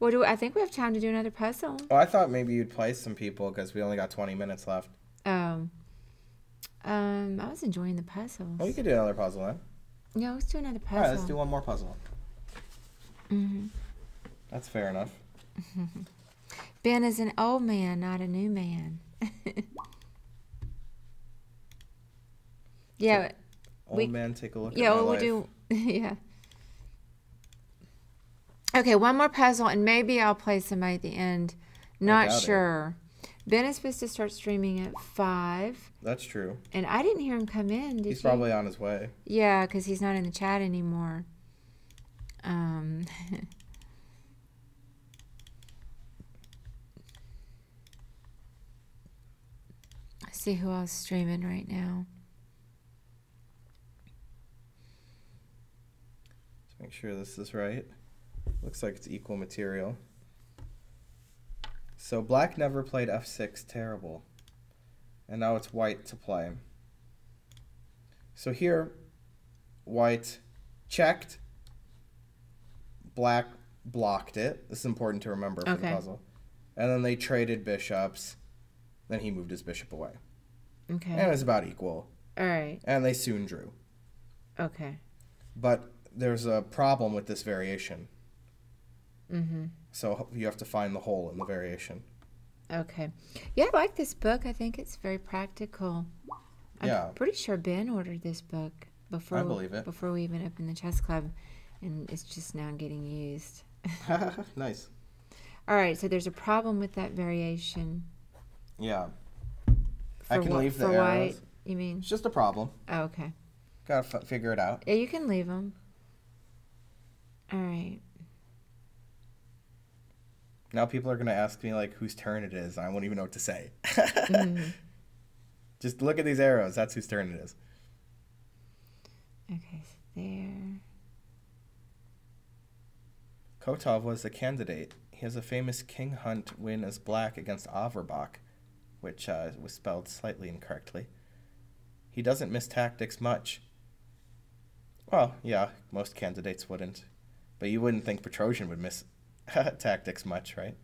Well, do I think we have time to do another puzzle? Oh, I thought maybe you'd play some people because we only got 20 minutes left. Um, um, I was enjoying the puzzles. Oh, you could do another puzzle then. Yeah, let's do another puzzle. right, let's do one more puzzle. Hmm That's fair enough. Ben is an old man, not a new man. yeah, Old We- man, take a look yeah, we'll life. do. yeah. Okay, one more puzzle, and maybe I'll play somebody at the end. Not doubt it. sure. Ben is supposed to start streaming at five, That's true. and I didn't hear him come in. Did He's you? probably on his way. Yeah, because he's not in the chat anymore. Um. See who else streaming right now. Let's make sure this is right. Looks like it's equal material. So black never played f6, terrible. And now it's white to play. So here, white checked, black blocked it. This is important to remember for the Okay. puzzle. And then they traded bishops. Then he moved his bishop away. Okay. And it was about equal. All right. And they soon drew. Okay. But there's a problem with this variation. Mm-hmm. So you have to find the hole in the variation. Okay. Yeah, I like this book. I think it's very practical. I'm Yeah. pretty sure Ben ordered this book before I believe it. before we even opened the chess club, and it's just now getting used. nice. All right. So there's a problem with that variation. Yeah. For I can leave the for arrows. white. You mean? It's just a problem. Oh, okay. Gotta f- figure it out. Yeah, you can leave them. All right. Now people are gonna ask me like whose turn it is. I won't even know what to say. Mhm. Just look at these arrows. That's whose turn it is. Okay. So there. Kotov was the candidate. He has a famous king hunt win as black against Averbach, which uh, was spelled slightly incorrectly. He doesn't miss tactics much. Well, yeah, most candidates wouldn't. But you wouldn't think Petrosian would miss tactics much, right?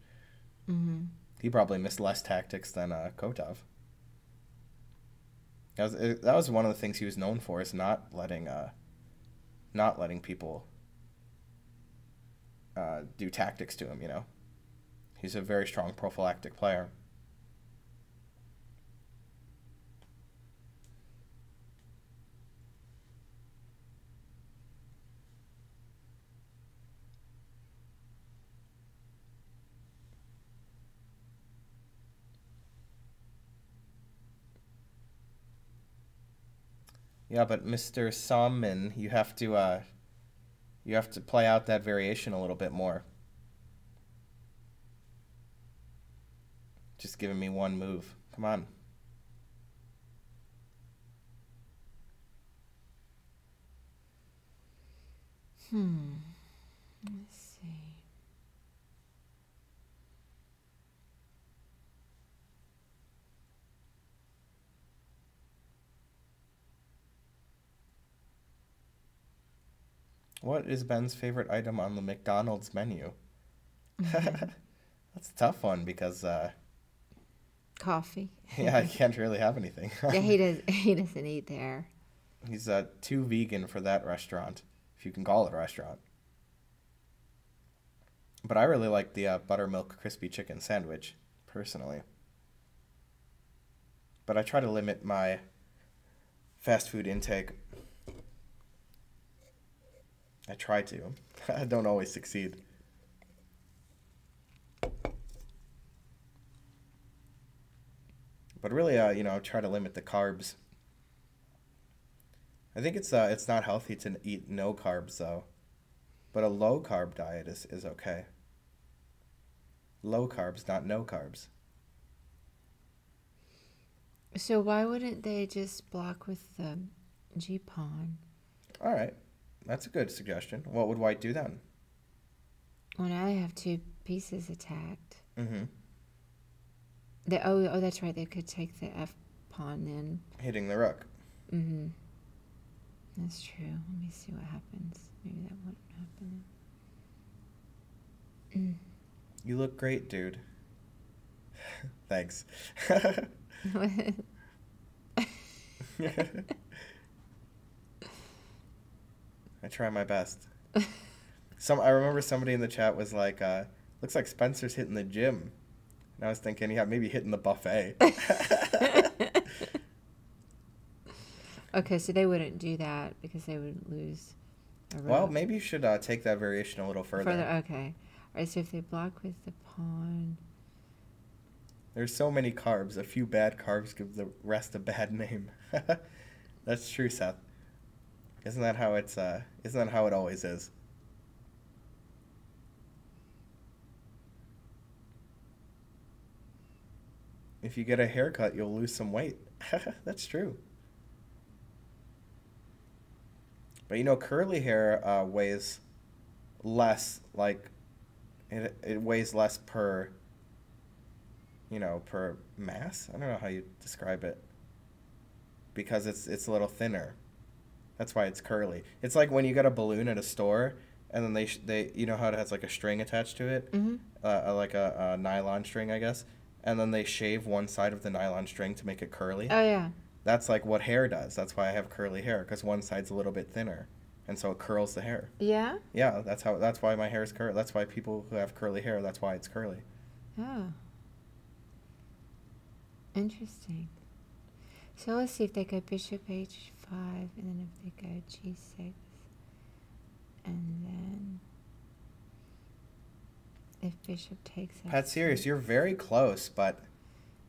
Mm-hmm. He probably missed less tactics than uh, Kotov. That was, uh, that was one of the things he was known for is not letting uh, not letting people uh, do tactics to him. You know, he's a very strong prophylactic player. Yeah, but Mr. Somman, you have to uh, you have to play out that variation a little bit more. Just giving me one move. Come on. Hmm. Let's see. What is Ben's favorite item on the McDonald's menu? That's a tough one because uh, Coffee. yeah, I can't really have anything. yeah, he does. He doesn't eat there. He's uh, too vegan for that restaurant, if you can call it a restaurant. But I really like the uh, buttermilk crispy chicken sandwich, personally. But I try to limit my fast food intake. I try to. I don't always succeed. But really, uh, you know, try to limit the carbs. I think it's uh, it's not healthy to eat no carbs though, but a low carb diet is, is okay. Low carbs, not no carbs. So why wouldn't they just block with the G pawn? All right, that's a good suggestion. What would white do then? Well, now they have two pieces attacked. Mm-hmm. They, oh, oh, that's right. They could take the F pawn then. Hitting the rook. Mm-hmm. That's true. Let me see what happens. Maybe that wouldn't happen. Mm. You look great, dude. Thanks. I try my best. Some I remember somebody in the chat was like, uh, "Looks like Spencer's hitting the gym," and I was thinking, yeah, maybe hitting the buffet. okay, so they wouldn't do that because they would lose. A well, maybe you should uh, take that variation a little further. Further, okay. All right, so if they block with the pawn, There's so many carbs. A few bad carbs give the rest a bad name. That's true, Seth. Isn't that how it's? Uh, isn't that how it always is? If you get a haircut, you'll lose some weight. That's true. But you know, curly hair uh, weighs less. Like, it it weighs less per. You know, per mass. I don't know how you describe it. Because it's it's a little thinner. That's why it's curly. It's like when you get a balloon at a store, and then they sh- they you know how it has like a string attached to it, mm-hmm. uh, like a, a nylon string, I guess. And then they shave one side of the nylon string to make it curly. oh yeah, That's like what hair does. That's why I have curly hair because one side's a little bit thinner, and so it curls the hair. yeah. Yeah, that's how. That's why my hair is curly. That's why people who have curly hair. That's why it's curly. Oh, interesting. So let's see if they go bishop h5, and then if they go g6, and then if bishop takes Pat, f6, serious, you're very close, but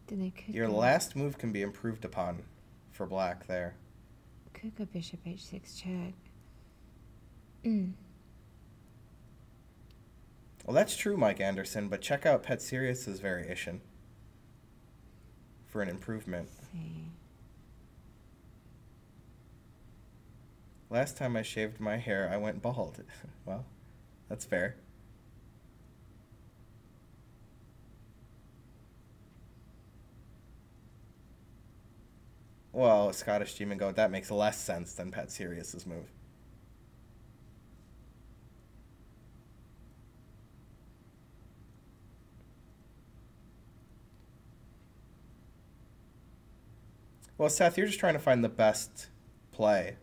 then they could your last move can be improved upon for black there. could go bishop h6 check. Mm. Well, that's true, Mike Anderson, but check out Pet Serious's variation for an improvement. Let's see. Last time I shaved my hair, I went bald. well, that's fair. Well, Scottish Demon Goat, that makes less sense than Pet Serious's move. Well, Seth, you're just trying to find the best play.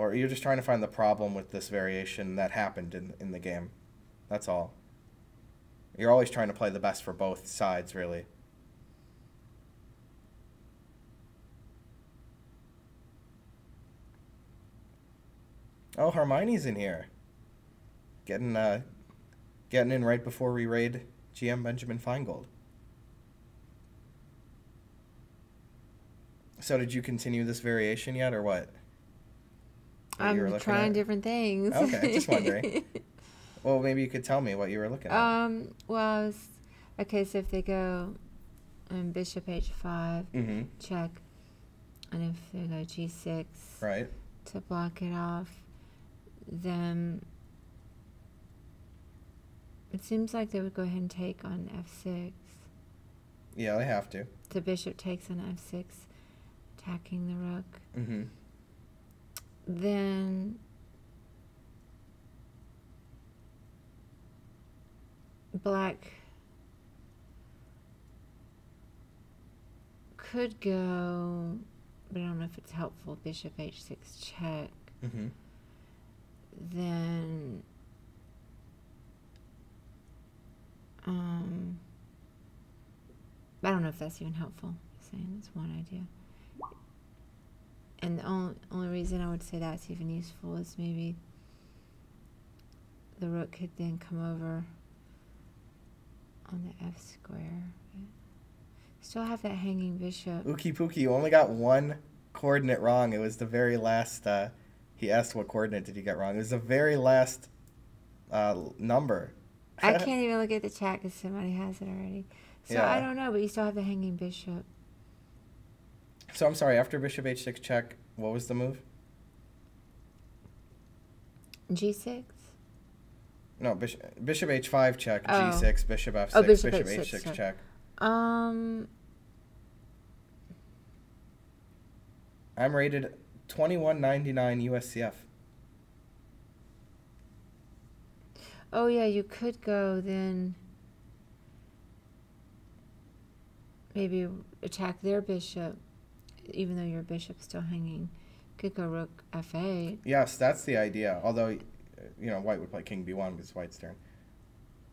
Or you're just trying to find the problem with this variation that happened in, in the game. That's all. You're always trying to play the best for both sides, really. Oh, Hermione's in here. Getting uh getting in right before we raid GM Benjamin Finegold. So did you continue this variation yet or what? What you were I'm looking trying at? different things. Okay, just wondering. Well, maybe you could tell me what you were looking at. um. Well, I was, okay. So if they go, um, bishop h5 mm-hmm. check, and if they go g6 Right. to block it off, then it seems like they would go ahead and take on f6. Yeah, they have to. The bishop takes on f6, attacking the rook. Mm-hmm. Then black could go, but I don't know if it's helpful. Bishop h6 check. Mm-hmm. Then um, I don't know if that's even helpful. Saying that's one idea. And the only, only reason I would say that's even useful is maybe the rook could then come over on the f square. Still have that hanging bishop. Ookie Pookie, you only got one coordinate wrong. It was the very last. Uh, he asked what coordinate did you get wrong. It was the very last uh, number. I can't even look at the chat because somebody has it already. So I don't know, but you still have the hanging bishop. So I'm sorry. After bishop h6 check, what was the move? G6? No, bishop, bishop h5 check, Oh. g6, bishop f6, Oh, bishop bishop, h6 h6 check. check. Um, I'm rated 2199 USCF. oh yeah, you could go then. Maybe attack their bishop, even though your bishop's still hanging. Could go rook f8. Yes, that's the idea. Although, you know, white would play king b1 because white's turn.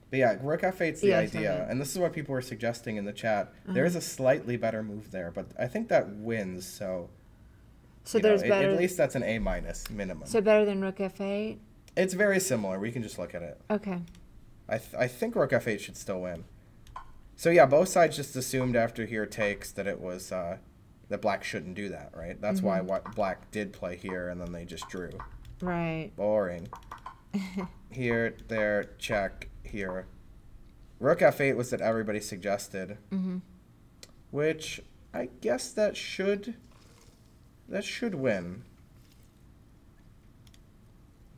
But yeah, rook f8's the Yeah, idea, and this is what people were suggesting in the chat. There is a slightly better move there, but I think that wins. So, So know, there's at- better. At least that's an A minus minimum. so better than rook f8. it's very similar. We can just look at it. Okay. I th- I think rook f8 should still win. So yeah, both sides just assumed after here takes that it was uh, that black shouldn't do that, right? That's why Mm-hmm. what black did play here, and then they just drew. Right. Boring. here, there, check, here. Rook f8 was that everybody suggested, Mm-hmm. which I guess that should that should win.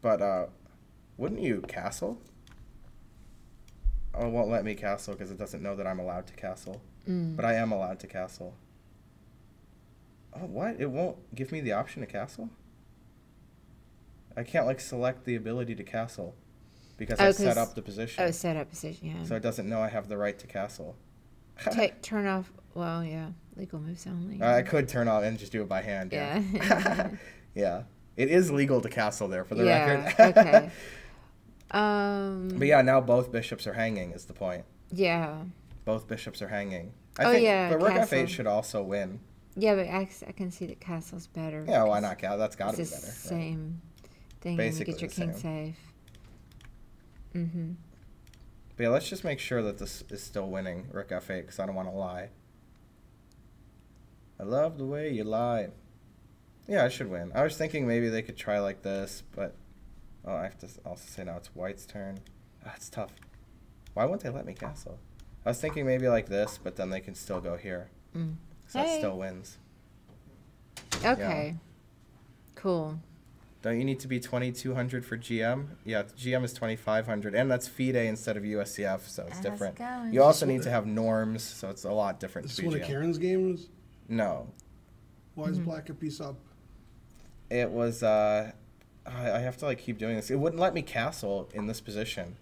But uh, wouldn't you castle? Oh, it won't let me castle because it doesn't know that I'm allowed to castle. Mm. But I am allowed to castle. Oh, what? It won't give me the option to castle? I can't, like, select the ability to castle because Oh, I set up the position. Oh, set up position. Yeah. So it doesn't know I have the right to castle. Take turn off. Well, yeah, legal moves only. I could turn off and just do it by hand. Yeah. Yeah. yeah. It is legal to castle there for the yeah. record. okay. Um. But yeah, now both bishops are hanging, is the point. Yeah. Both bishops are hanging. I Oh, think yeah, but rook castle. f8 should also win. Yeah, but I, I can see that castle's better. Yeah, why not? Ca- That's got to be better. right? Same thing. Basically you get your king same. safe. Mm-hmm. But yeah, let's just make sure that this is still winning rook f8 because I don't want to lie. I love the way you lie. Yeah, I should win. I was thinking maybe they could try like this, but oh, I have to also say now it's white's turn. That's tough. Why won't they let me castle? I was thinking maybe like this, but then they can still go here. Mm. So that still wins. Okay. Cool. Don't you need to be 2200 for GM? Yeah, GM is 2500, and that's FIDE instead of USCF, so it's How's it different. going? You also need to have norms, so it's a lot different This to is be one of GM. Karen's games. No, Why Mm-hmm. is black a piece up? it was. Uh, I I have to like keep doing this. It wouldn't let me castle in this position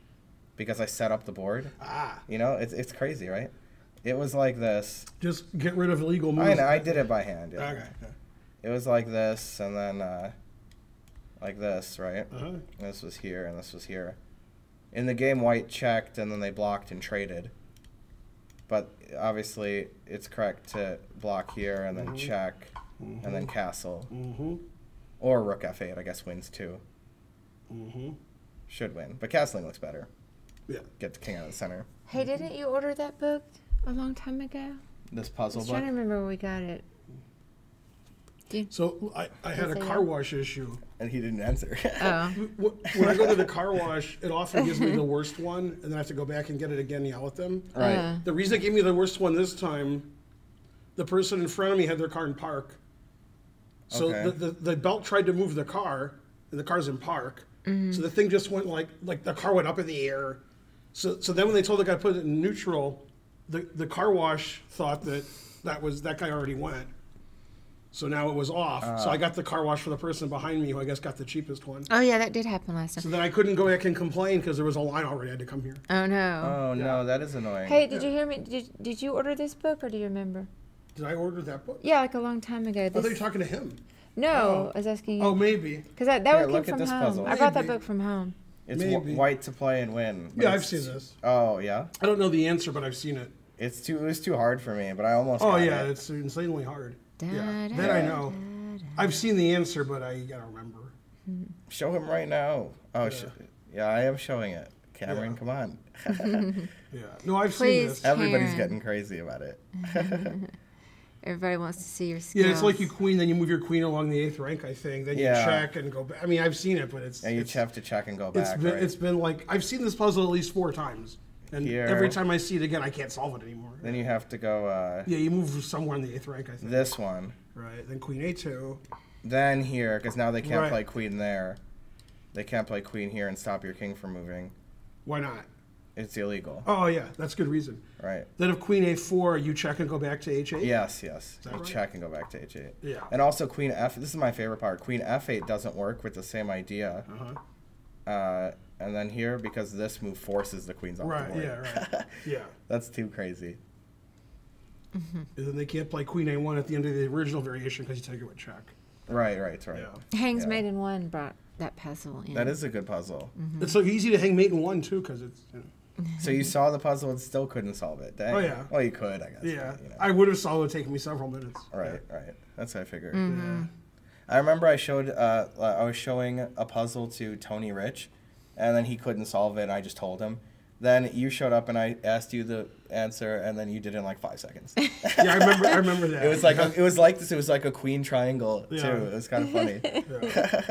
because I set up the board. Ah, You know, it's it's crazy, right? It was like this. just get rid of illegal moves. I know, I did it by hand. yeah. Okay. okay. It was like this, and then uh, like this, right? Uh-huh. This was here, and this was here. In the game, white checked, and then they blocked and traded. But obviously, it's correct to block here, and then Mhm. check, and then castle. Mm-hmm. Or rook f8, I guess, wins too. Mm-hmm. Should win. But castling looks better. Yeah. Get the king out of the center. Hey, didn't you order that book a long time ago? This I puzzle was book. trying to remember where we got it. So I, I had a car that? wash issue. And he didn't answer. Oh. When I go to the car wash, it often gives me the worst one, and then I have to go back and get it again and yell at them. right. Uh, The reason it gave me the worst one this time, the person in front of me had their car in park. So Okay. the, the, the belt tried to move the car, and the car's in park. So the thing just went like like the car went up in the air. So so then when they told the guy to put it in neutral, the the car wash thought that that was that guy already went. So now it was off. so uh. I got the car wash for the person behind me, who I guess got the cheapest one. oh yeah, that did happen last time. So then I couldn't go back and complain because there was a line already. I had to come here. Oh no. Oh, no, that is annoying. Hey, did you hear me? Did, did you order this book or do you remember? Did I order that book? Yeah, like a long time ago. I thought you This, were talking to him. no, Oh. I was asking you. Oh, maybe. Because that, that Here, one came look at from this home. puzzle. I brought that book from home. It's wh- white to play and win. Yeah, I've seen this. Oh, yeah? I don't know the answer, but I've seen it. It's too. It was too hard for me, but I almost. Oh got yeah, it. it's insanely hard. Da, Yeah, da, that I know. da, da. I've seen the answer, but I gotta remember. Hmm. Show him right now. Oh, Yeah. sh- yeah, I am showing it. Cameron, Yeah. come on. Yeah. No, I've Please. seen this. Everybody's getting crazy about it. Everybody wants to see your skills. Yeah, it's like you queen, then you move your queen along the eighth rank, I think. Then Yeah. you check and go back. I mean, I've seen it, but it's and you it's, have to check and go it's back. been right? it's been like I've seen this puzzle at least four times, and Here. every time I see it again, I can't solve it anymore. Then you have to go uh, Yeah, you move somewhere in the eighth rank, I think. this one, Right. Then queen a2. Then here, because now they can't Right. play queen there. They can't play queen here and stop your king from moving. Why not? It's illegal, Oh yeah, that's good reason. right? Then if queen a4, you check and go back to h8. Yes, yes. You right? check and go back to h8. Yeah. And also queen f. This is my favorite part. Queen f8 doesn't work with the same idea. Uh-huh. Uh, and then here, because this move forces the queens off Right. the board. Yeah. Right. yeah. That's too crazy. And then they can't play queen a1 at the end of the original variation because you take it with check. Right, right, right. Yeah. Hangs Yeah. Made in One brought that puzzle in. That is a good puzzle. It's so easy to hang mate in one too because it's. You know, So you saw the puzzle and still couldn't solve it. Dang. Oh, yeah. Well, you could, I guess. but, yeah. you know. I would have solved it taking me several minutes. Right, right. That's what I figured. Mm-hmm. Yeah. I remember I showed, uh, I was showing a puzzle to Tony Rich, and then he couldn't solve it, and I just told him. Then you showed up, and I asked you the answer, and then you did it in like five seconds. Yeah, I remember. I remember that. it was like a, it was like this. It was like a queen triangle too. It was kind of funny. Yeah.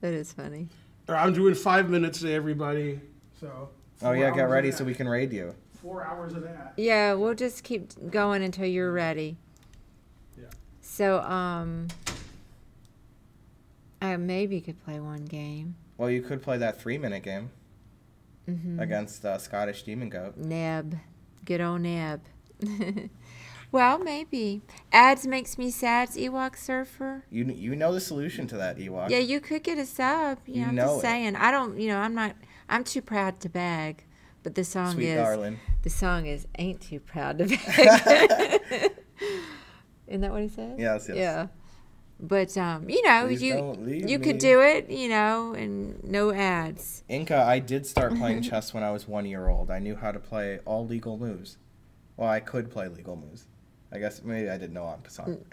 That is funny. I'm doing five minutes to everybody. So. Oh yeah, get ready so we can raid you. Four hours of that. Yeah, we'll just keep going until you're ready. Yeah. So, um, I maybe could play one game. Well, you could play that three minute game Mm-hmm. against uh, Scottish Demon Goat. Neb. Good old Neb. well, maybe. Ads makes me sad. Ewok Surfer. You you know the solution to that Ewok. Yeah, you could get a sub. You, You know, I'm just it. saying. I don't, you know, I'm not, I'm too proud to beg. But the song Sweet is, darling. the song is, ain't too proud to beg. Isn't that what he said? Yes, yes. Yeah. But, um, you know, Please you, don't leave you could do it, you know, and no ads. Inca, I did start playing chess when I was one year old. I knew how to play all legal moves. Well, I could play legal moves. I guess maybe I didn't know en passant.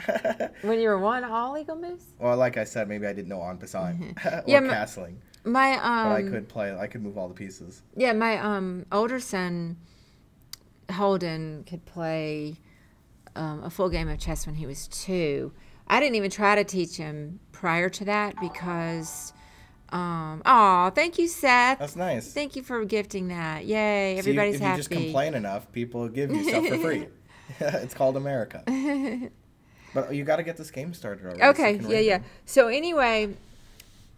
When you were one, all legal moves? well, like I said, maybe I didn't know en passant or Mm-hmm. Yeah, ma- castling. My, um, But I could play. I could move all the pieces. Yeah, my um older son Holden could play um, a full game of chess when he was two. I didn't even try to teach him prior to that because um oh thank you Seth. That's nice. Thank you for gifting that. Yay, everybody's if happy. you just complain enough, people give you stuff for free. it's called America. but you got to get this game started already. Okay, can yeah, yeah. So anyway,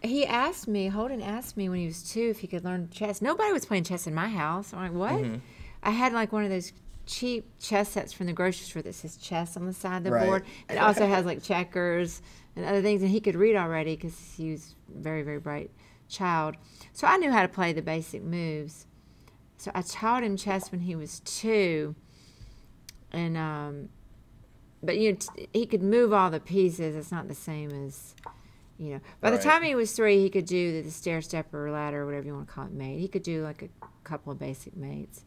he asked me, Holden asked me when he was two if he could learn chess. Nobody was playing chess in my house. I'm like, what? Mm-hmm. I had like one of those cheap chess sets from the grocery store that says chess on the side of the Right. board. It also has like checkers and other things, and he could read already because he was a very, very bright child. So I knew how to play the basic moves. So I taught him chess when he was two, and um, but you know, t- he could move all the pieces. It's not the same as you know. By the time he was three, he could do the, the stair stepper ladder, whatever you want to call it, mate. He could do like a couple of basic mates.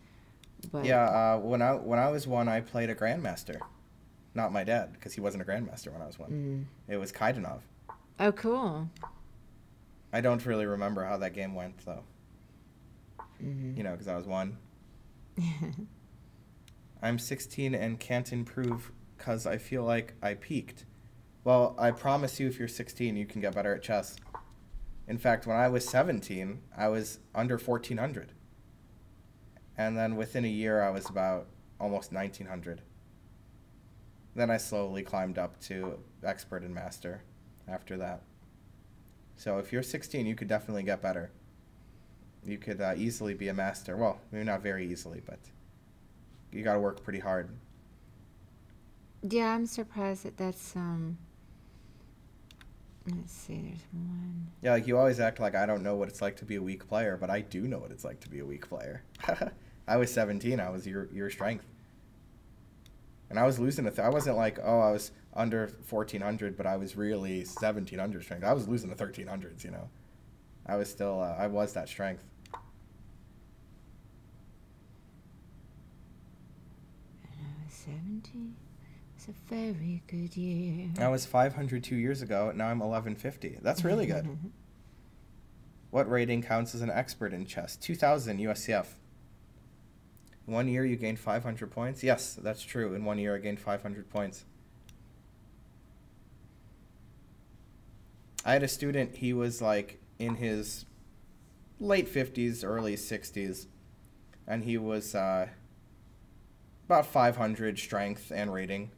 But Yeah, uh, when I when I was one, I played a grandmaster. Not my dad, because he wasn't a grandmaster when I was one. Mm. It was Kaidanov. oh, cool. I don't really remember how that game went though. Mm-hmm. You know, because I was one. I'm 16 and can't improve because I feel like I peaked. Well, I promise you, if you're 16, you can get better at chess. In fact, when I was 17, I was under 1400. And then within a year, I was about almost 1900. Then I slowly climbed up to expert and master after that. So if you're 16, you could definitely get better. You could uh, easily be a master. Well, maybe not very easily, but you got to work pretty hard. Yeah, I'm surprised that that's um. Let's see. There's one. Yeah, like you always act like I don't know what it's like to be a weak player, but I do know what it's like to be a weak player. I was 17. I was your your strength, and I was losing a. Th- I wasn't like oh I was under 1400, but I was really 1700 strength. I was losing the 1300s. You know, I was still uh, I was that strength. I was 70. It's a very good year. I was 502 years ago. Now I'm 1150. That's really good. what rating counts as an expert in chess? 2000 USCF. One year you gained 500 points? Yes, that's true. In one year I gained 500 points. I had a student, he was like in his late 50s, early 60s, and he was uh, about 500 strength and rating.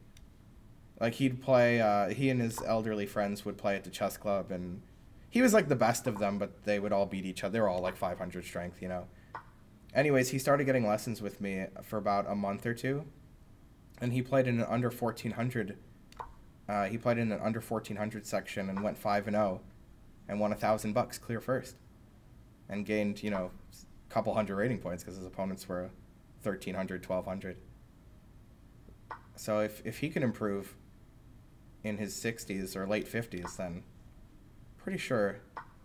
Like he'd play. Uh, he and his elderly friends would play at the chess club, and he was like the best of them. But they would all beat each other. They were all like 500 strength, you know. Anyways, he started getting lessons with me for about a month or two, and he played in an under 1400. Uh, he played in an under 1400 section and went five and zero, and won a thousand bucks clear first, and gained you know a couple hundred rating points because his opponents were 1300, 1200. So if if he can improve in his 60s or late 50s, then pretty sure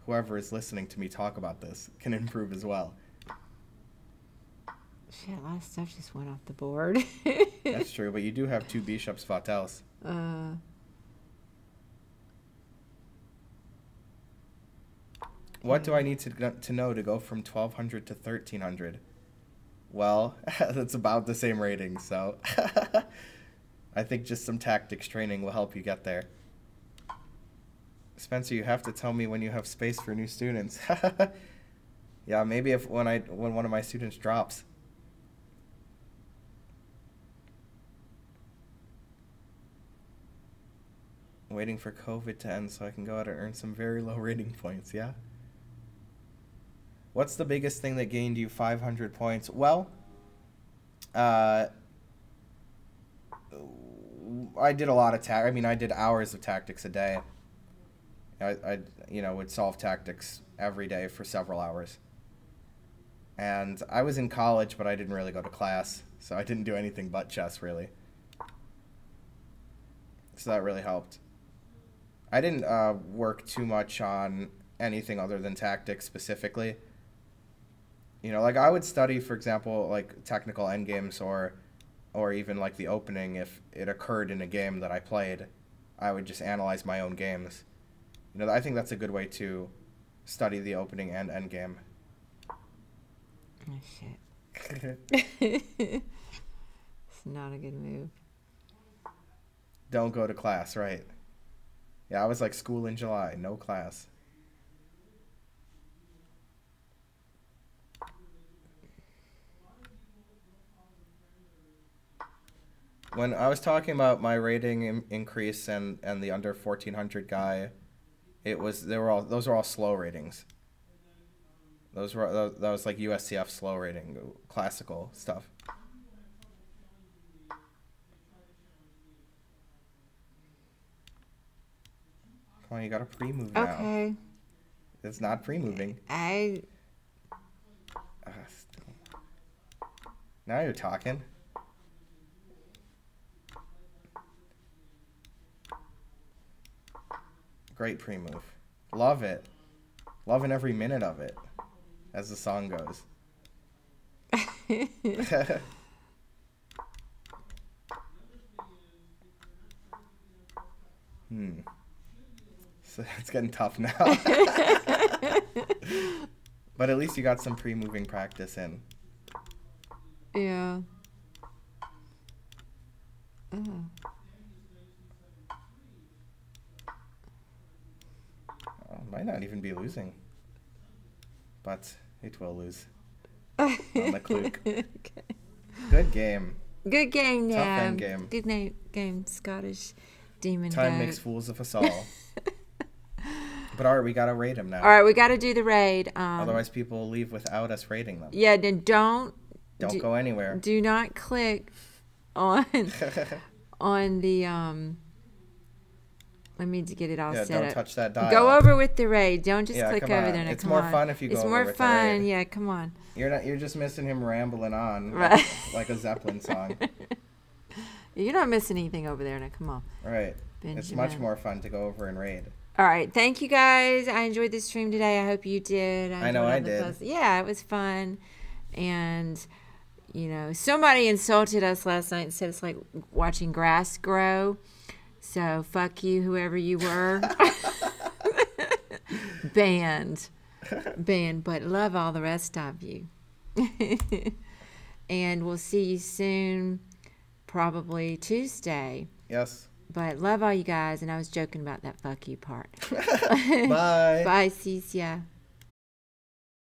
whoever is listening to me talk about this can improve as well. Shit, a lot of stuff just went off the board. That's true, but you do have two bishops fatales. uh, What do I need to to know to go from 1200 to 1300? Well, that's about the same rating, so I think just some tactics training will help you get there. Spencer, you have to tell me when you have space for new students. yeah, maybe if when I when one of my students drops. Waiting for COVID to end so I can go out and earn some very low rating points, yeah? What's the biggest thing that gained you 500 points? Well, uh, I did a lot of tac. I mean, I did hours of tactics a day. I, I, you know, would solve tactics every day for several hours. And I was in college, but I didn't really go to class, so I didn't do anything but chess, really. So that really helped. I didn't uh, work too much on anything other than tactics specifically. You know, like I would study, for example, like technical endgames or, or even like the opening if it occurred in a game that I played. I would just analyze my own games. You know, I think that's a good way to study the opening and end game. oh, shit. it's not a good move. Don't go to class, right? Yeah, I was like school in July, no class. When I was talking about my rating in- increase and, and the under 1400 guy, it was they were all those are all slow ratings. Those were that was like USCF slow rating, classical stuff. Come on, you got a pre-move now. Okay. It's not pre-moving. I still. Now you're talking. Great pre-move. Love it. Loving every minute of it, as the song goes. hmm. It's getting tough now. but at least you got some pre-moving practice in. yeah. Oh. Oh, might not even be losing. But it will lose. On the cluke. okay. Good game. Good game, Tough yeah. end game. Good na- game, Scottish demon. Time makes fools of us all. But alright, we gotta rate them now. All right, we got to do the raid. Um, Otherwise, people will leave without us rating them. yeah, then don't Don't do- go anywhere. do not click on on the um. Let me to get it all yeah, set don't up. touch that dial. Go over with the raid. Don't just Yeah, click over on. there. Now, It's more on. fun if you It's go over more with the fun. raid. Yeah, come on. You're not. You're just missing him rambling on, Right. like a Zeppelin song. You're not missing anything over there. Now, come on. Right. It's much more fun to go over and raid. All right, thank you guys. I enjoyed the stream today. I hope you did. I know I did. Yeah, it was fun, and you know, somebody insulted us last night and said it's like watching grass grow. So fuck you, whoever you were. Banned, banned, but love all the rest of you. and we'll see you soon, probably Tuesday. Yes. But love all you guys, and I was joking about that fuck you part. Bye. Bye, Cecia.